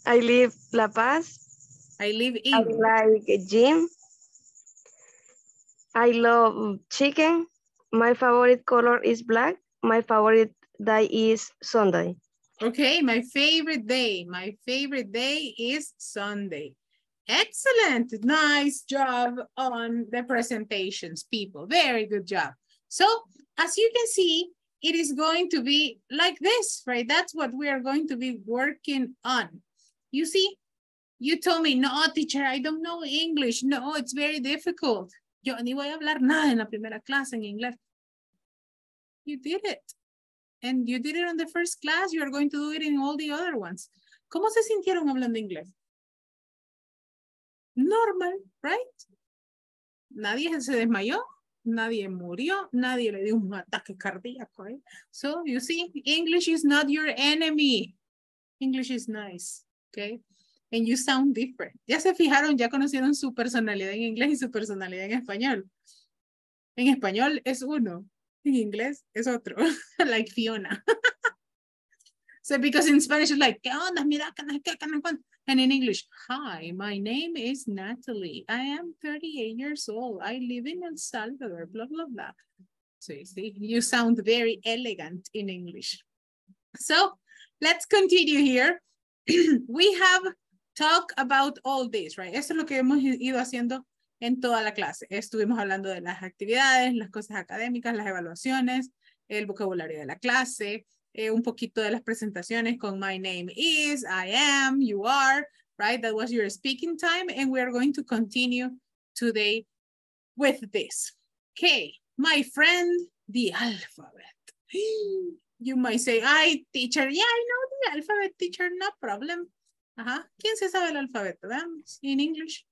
I live La Paz. I live in. I like gym. I love chicken. My favorite color is black. My favorite day is Sunday. Okay, my favorite day. My favorite day is Sunday. Excellent. Nice job on the presentations, people. Very good job. So, as you can see, it is going to be like this, right? That's what we are going to be working on. You see, you told me, no, teacher, I don't know English. No, it's very difficult. Yo ni voy a hablar nada en la primera clase en inglés. You did it. And you did it on the first class, you are going to do it in all the other ones. ¿Cómo se sintieron hablando inglés? Normal, right? Nadie se desmayó, nadie murió, nadie le dio un ataque cardíaco. ¿eh? So, you see, English is not your enemy. English is nice, okay? And you sound different. Ya se fijaron, ya conocieron su personalidad en inglés y su personalidad en español. En español es uno, en inglés es otro, like Fiona. So because in Spanish it's like, ¿qué onda? Mira, qué, no. And in English, hi, my name is Natalie. I am 38 years old. I live in El Salvador, blah, blah, blah. So you see, you sound very elegant in English. So let's continue here. we have talked about all this, right? Esto es lo que hemos ido haciendo en toda la clase. Estuvimos hablando de las actividades, las cosas académicas, las evaluaciones, el vocabulario de la clase, eh, un poquito de las presentaciones con my name is, I am, you are, right? That was your speaking time and we are going to continue today with this. Okay, my friend, the alphabet. You might say, I teacher, yeah, I know the alphabet teacher, no problem. Ajá, ¿quién sabe el alfabeto? Veamos, in English,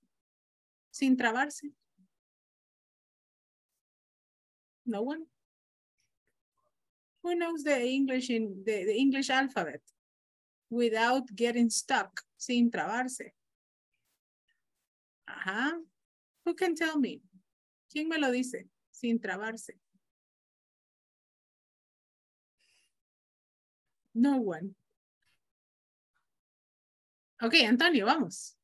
sin trabarse. No one? Who knows the English in the, English alphabet without getting stuck, sin trabarse? Ajá. Who can tell me? ¿Quién me lo dice? Sin trabarse. No one. Ok, Antonio, vamos.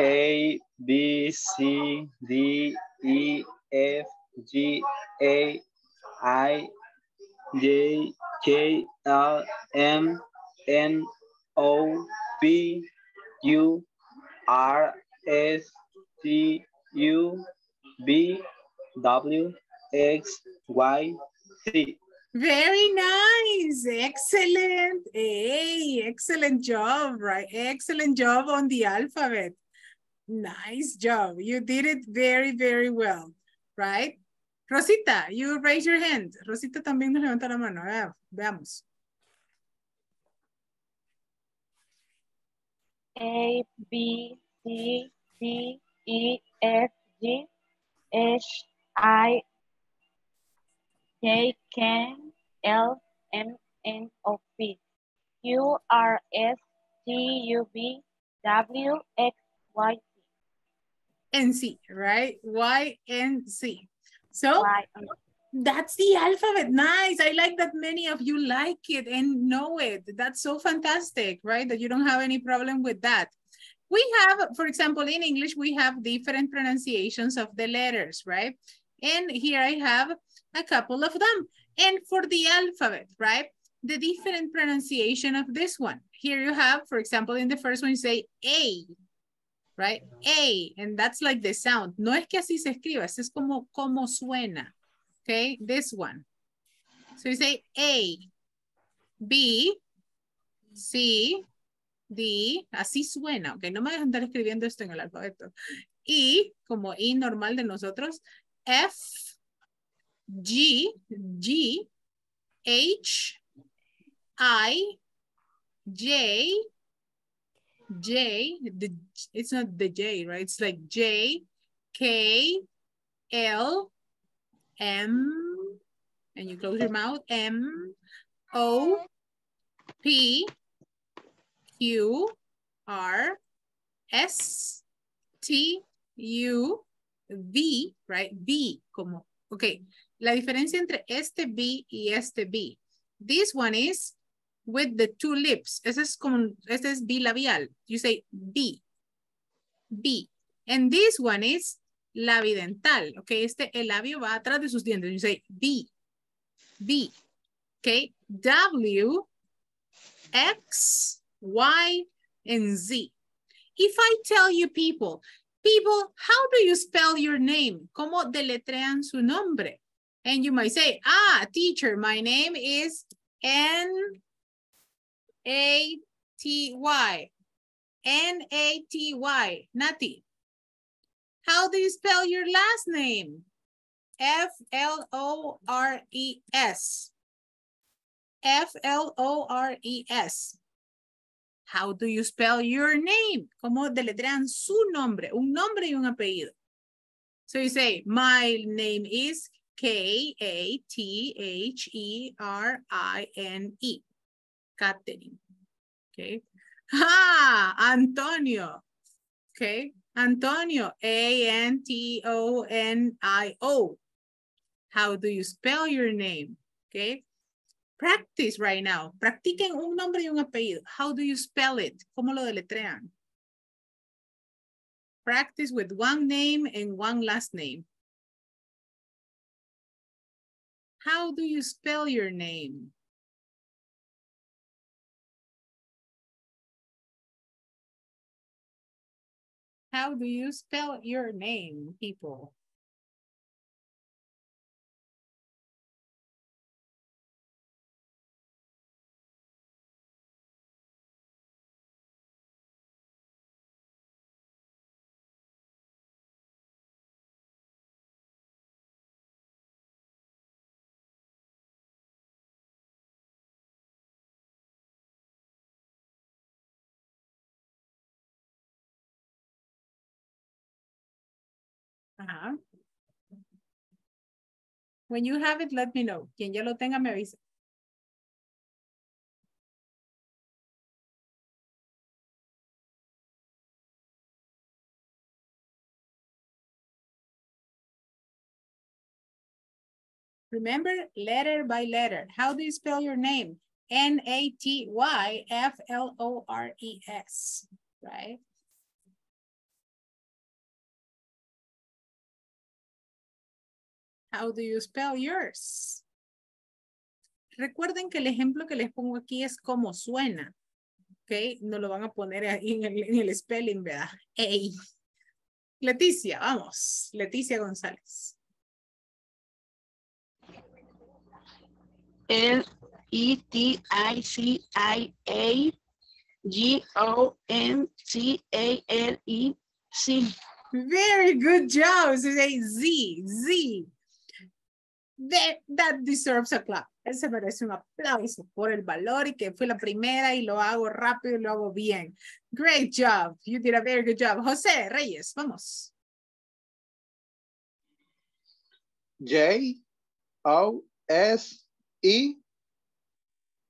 A, B, C, D, E, F, G, A, I, J, K, L, M, N, O, P, U, R, S, T, U, B, W, X, Y, Z. Very nice. Excellent. Hey, excellent job, right? Excellent job on the alphabet. Nice job. You did it very, very well, right? Rosita, you raise your hand. Rosita también nos levanta la mano. Veamos. A, B, C, D, E, F, G, H, I, J, K, L, M, N, O, P, Q, R, S, T, U, V, W, X, Y. And C, right? Y and C. So that's the alphabet. Nice. I like that many of you like it and know it. That's so fantastic, right? That you don't have any problem with that. We have, for example, in English, we have different pronunciations of the letters, right? And here I have a couple of them. And for the alphabet, right? The different pronunciation of this one. Here you have, for example, in the first one, you say A, right? A, and that's like the sound. No es que así se escriba, es como, como suena. Okay, this one. So you say A, B, C, D, así suena, ok, no me dejan estar escribiendo esto en el alfabeto. Y, como I normal de nosotros, F, G, G, H, I, J, J, the, it's not the J, right? It's like J, K, L, M, and you close your mouth, M, O, P, Q, R, S, T, U, V, right? V, como, okay. La diferencia entre este V y este V. This one is with the two lips. Ese es como, este es bilabial. You say B, B. And this one is labidental. Okay, este, el labio va atrás de sus dientes. You say B, B. Okay, W, X, Y, and Z. If I tell you people, people, how do you spell your name? ¿Cómo deletrean su nombre? And you might say, ah, teacher, my name is N A T Y. N A T Y. Nati. How do you spell your last name? F L O R E S. F L O R E S. How do you spell your name? ¿Cómo deletrean su nombre? Un nombre y un apellido. So you say, my name is K-A-T-H-E-R-I-N-E. Catherine. Okay. Ah, Antonio. Okay. Antonio. A-N-T-O-N-I-O. How do you spell your name? Okay. Practice right now. Practiquen un nombre y un apellido. How do you spell it? ¿Cómo lo deletrean? Practice with one name and one last name. How do you spell your name? How do you spell your name, people? When you have it, let me know. Quien ya lo tenga, me avisa. Remember, letter by letter. How do you spell your name? N-A-T-Y-F-L-O-R-E-S, right? How do you spell yours? Recuerden que el ejemplo que les pongo aquí es como suena. ¿Ok? No lo van a poner ahí en el, en el spelling, ¿verdad? Ey. Leticia, vamos. Leticia González. L E T I C I A G O N C A L E C. Very good job. Say Z, Z. That, that deserves a clap. Él se merece un aplauso por el valor y que fue la primera y lo hago rápido y lo hago bien. Great job. You did a very good job. José Reyes, vamos. J O S E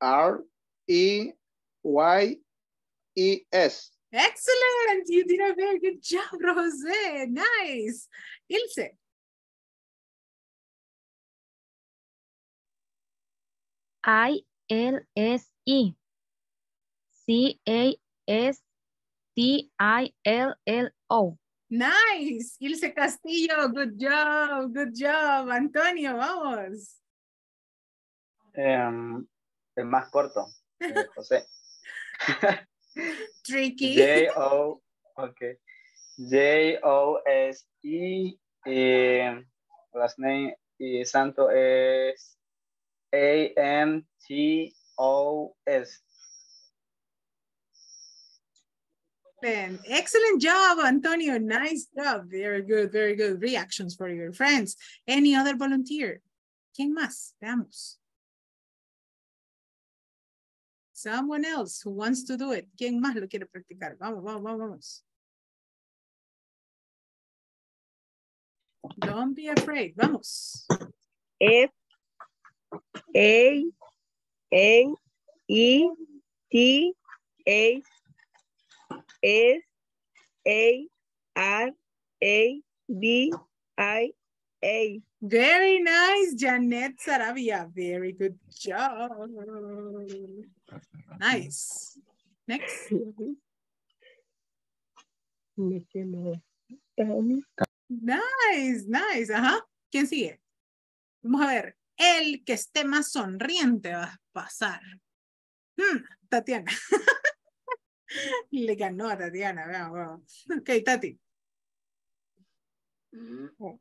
R E Y E S. Excellent. You did a very good job, José. Nice. Ilse. I L S E C A S T I L L O. Nice. Ilse Castillo, good job, good job. Antonio, vamos. Em, el más corto, eh, José. Tricky. J O, okay. J O S E. eh, last name y santo es A M T O S. Excellent. Excellent job, Antonio. Nice job. Very good, very good. Reactions for your friends. Any other volunteer? ¿Quién más? Veamos. Someone else who wants to do it. ¿Quién más lo quiere practicar? Vamos, vamos, vamos, vamos. Don't be afraid. Vamos. F A N E T H S A R A B I A. Very nice, Janet Sarabia. Very good job. Nice. Next. Nice, nice. Ajá. ¿Quién sigue? Vamos a ver. El que esté más sonriente va a pasar. Hmm, Tatiana. Le ganó a Tatiana. Veamos. Ok, Tati.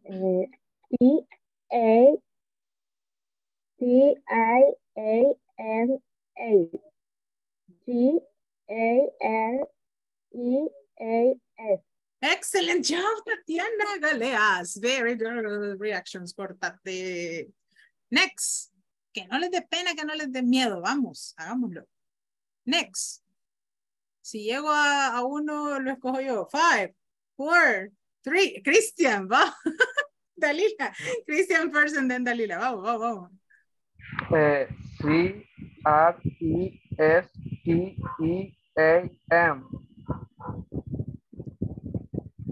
Eh, T A T I A N A G A R E A S. Excellent job, Tatiana Galeas. Very good reactions por Tati. Next. Que no les dé pena, que no les dé miedo. Vamos, hagámoslo. Next. Si llego a, a uno, lo escojo yo. Five, four, three. Christian, va. Dalila. Christian first and then Dalila. Vamos, vamos, vamos. Eh, C R E S T E A M.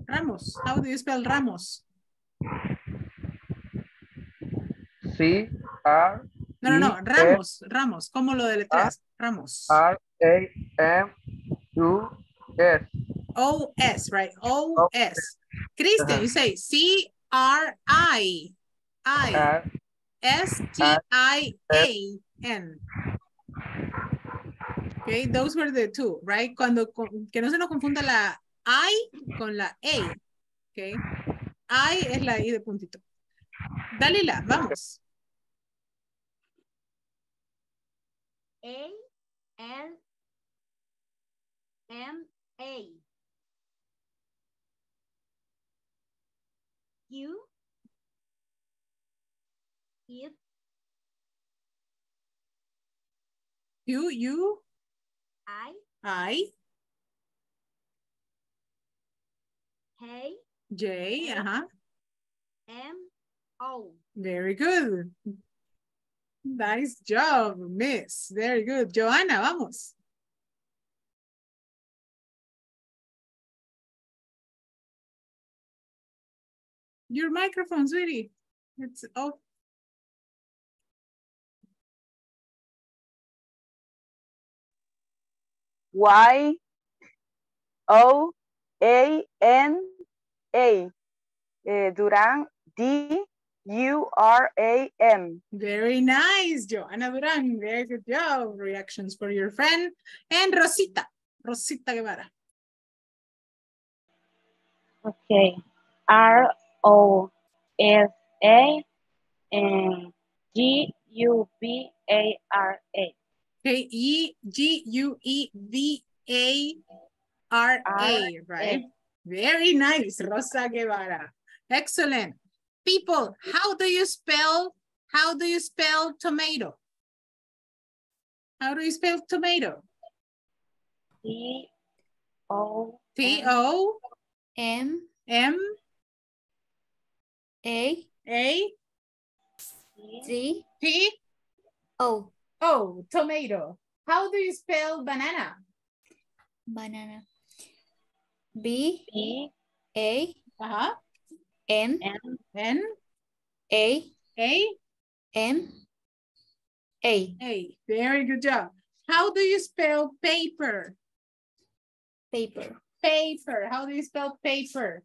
Ramos. How do you spell Ramos? C R No, no, no, Ramos, Ramos, ¿cómo lo deletreas? Ramos. R A M U S. O S, right? O S. Christian, you say C R I I R S T I A N. Okay, those were the two, right? Cuando que no se nos confunda la I con la A. Okay. I es la I de puntito. Dalila, vamos. A L M A. Q it. You, you, I. I, K. J, ajá. Uh-huh. M O. Very good. Nice job, miss. Very good. Johanna, vamos. Your microphone, sweetie. It's off. Y O A N A. Eh, Duran D U-R-A-M. Very nice, Joanna Duran. Very good job. Reactions for your friend. And Rosita, Rosita Guevara. Okay. R-O-S-A-N-G-U-B-A-R-A. Okay, E-G-U-E-V-A-R-A, right? Very nice, Rosa Guevara. Excellent. People, how do you spell, how do you spell tomato? How do you spell tomato? T O T O M M A A T T O O tomato. How do you spell banana? banana. B B A Uh-huh. N N N A A M A A. Very good job. How do you spell paper? paper. Paper. How do you spell paper?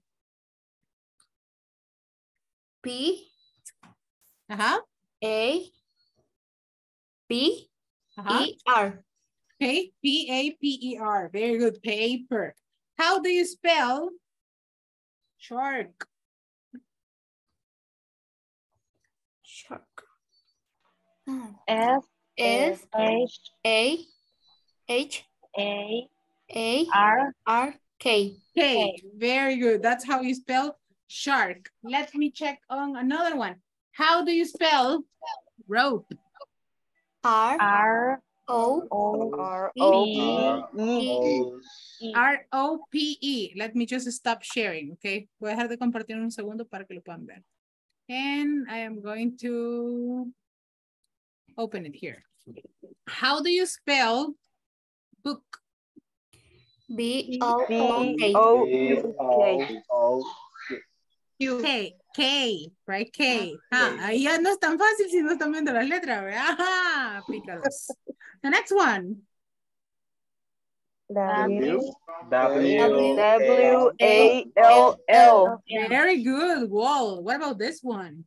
P Uh-huh. A P Uh-huh. E R Okay, P-A-P-E-R. Very good. Paper. How do you spell shark? Shark. S S H A H A A R R K. Okay, very good. That's how you spell shark. Let me check on another one. How do you spell rope? R R O O R P O E P E. R-O-P-E. Let me just stop sharing, okay? Voy a dejar de compartir un segundo para que lo puedan ver. And I am going to open it here. How do you spell book? B O B O K. O B U O K. O K, K, right? K. Ah, ahí ya no es tan fácil si no están viendo las letras, ¿verdad? Ajá, pícalos. The next one. W W W A L L. Very good, wall. What about this one?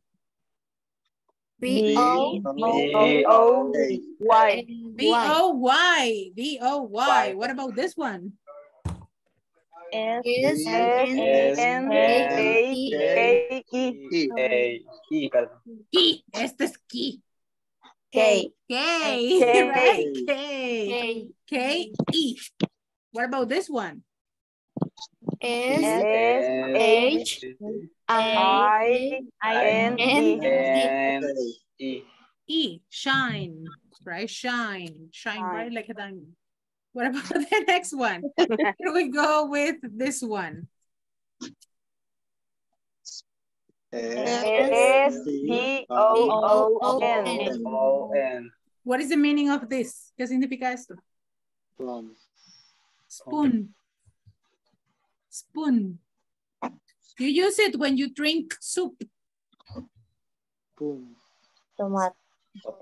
B O B O Y. B-O-Y. B-O-Y. What about this one? S S S N N A K E. A E perdón. Key. Este es key. K K. K. Right? K. K K. E. What about this one? S S H I I N N E. N E. Shine. Right? Shine. Shine Shine. bright like a diamond. What about the next one? Here we go with this one. S T O O N. O N What is the meaning of this? ¿Qué significa esto? Spoon. Spoon. You use it when you drink soup. Tomar.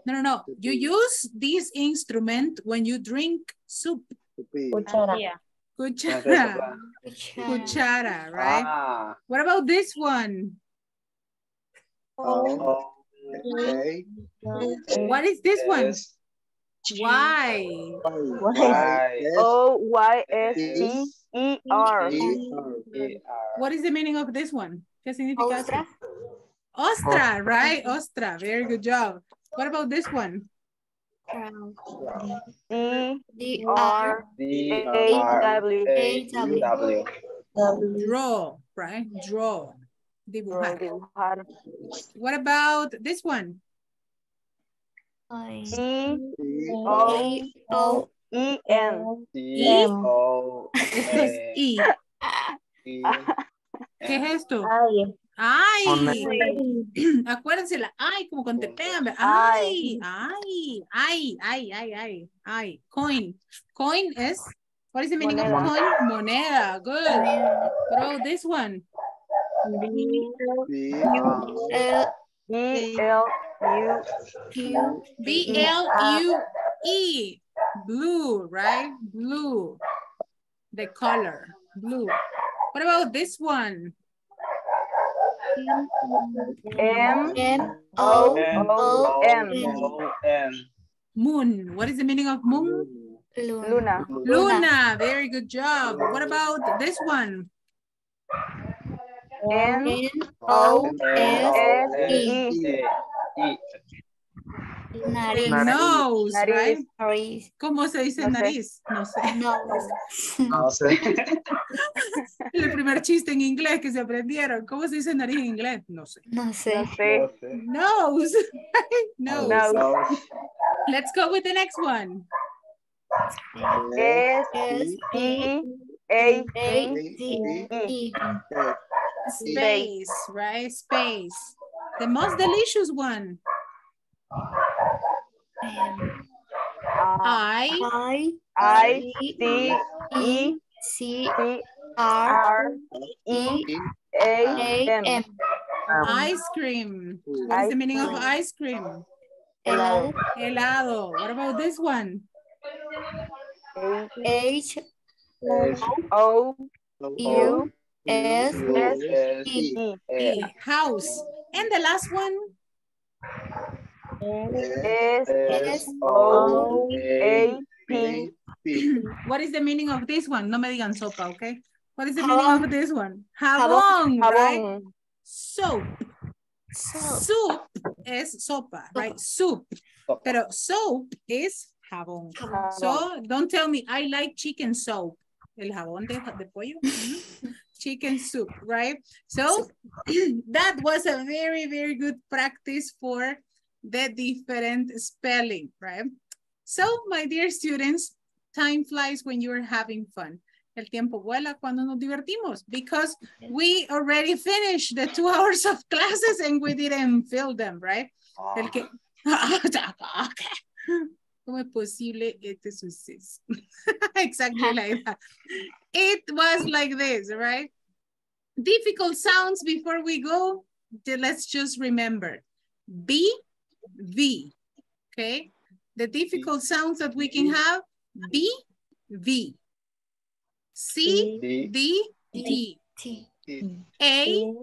No, no, no. You use this instrument when you drink soup. Cuchara. Cuchara. Cuchara, right? Ah. What about this one? Oh, okay. What is this one? Why? Why? O Y S T E R. What is the meaning of this one? ¿Qué significa? Ostra. Ostra, right? Ostra. Very good job. What about this one? D R D A R W. A W. Draw, right? Draw. Dibujar. Dibujar. What about this one? E O O E N. D O Esto es A I. E ¿Qué es esto? Ay. Ay. Acuérdense la ay como cuando te pegan. ¿ve? Ay, ay, ay, ay, ay, ay, ay. Coin. Coin es, what is the meaning of coin? Moneda. Good. About this one? B, E L U B L U E. Blue, right? Blue. The color. Blue. What about this one? M M O M O M. O N. Moon. What is the meaning of moon? Luna. Luna. Very good job. What about this one? N O S S E. Nariz. Nose, Nariz. right? Nariz. ¿Cómo se dice No sé. nariz? No sé. Nose. No sé. El primer chiste en inglés que se aprendieron. ¿Cómo se dice nariz en inglés? No sé. No sé. No sé. Nose. Nose. No. Let's go with the next one. S S E A T E. Space, right? Space. The most delicious one. Um, I I I C C E C T R R E A A M. M. ice cream. What is the meaning of ice cream? Helado. Helado. What about this one? H O U S S E. House. And the last one? S S O A A P. What is the meaning of this one? No me digan sopa, okay? What is the meaning of this one? Jabón. Jabón, right? Jabón. Soap. Soup is sopa, right? Soup. Sopa. Pero soap is jabón. Jabón. So don't tell me I like chicken soap. El jabón de, de pollo. Chicken soup, right? So that was a very, very good practice for the different spelling, right? So my dear students, time flies when you're having fun. El tiempo vuela cuando nos divertimos because we already finished the two hours of classes and we didn't fill them, right? El ah. que... Ah, ¿Cómo es posible este suceso? exactly like that. It was like this, right? Difficult sounds before we go. Let's just remember. B, V, okay? The difficult sounds that we can have, B, V. C, D D, D. T. A,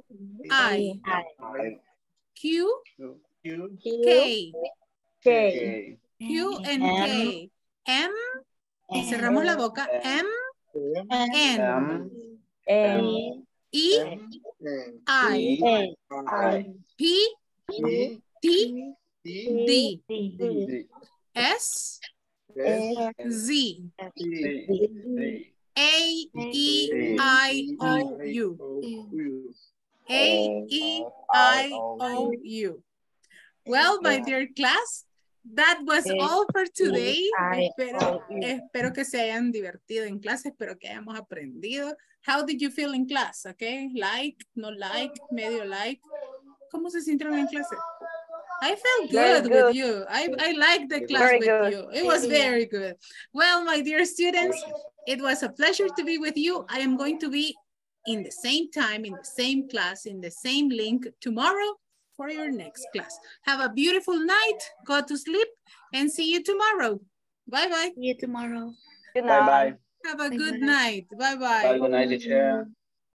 I. I Q, Q K. K. Q and K. M, cerramos la boca. M, N. M M. E, I. E I. P, T, D. D S. Z. A, E, I, O, U. A, E, I, O, U. Well, my dear class, that was all for today. Espero, espero que se hayan divertido en clase, espero que hayamos aprendido. How did you feel in class? Okay, like, no like, medio like. ¿Cómo se sintieron en clase? I felt good, good. with you. I, I liked the class Very with good. you. It was very good. Well, my dear students, it was a pleasure to be with you. I am going to be in the same time, in the same class, in the same link tomorrow for your next class. Have a beautiful night. Go to sleep and see you tomorrow. Bye-bye. See you tomorrow. Good Bye bye. Have a Bye good night. Bye-bye. Have a good night, teacher.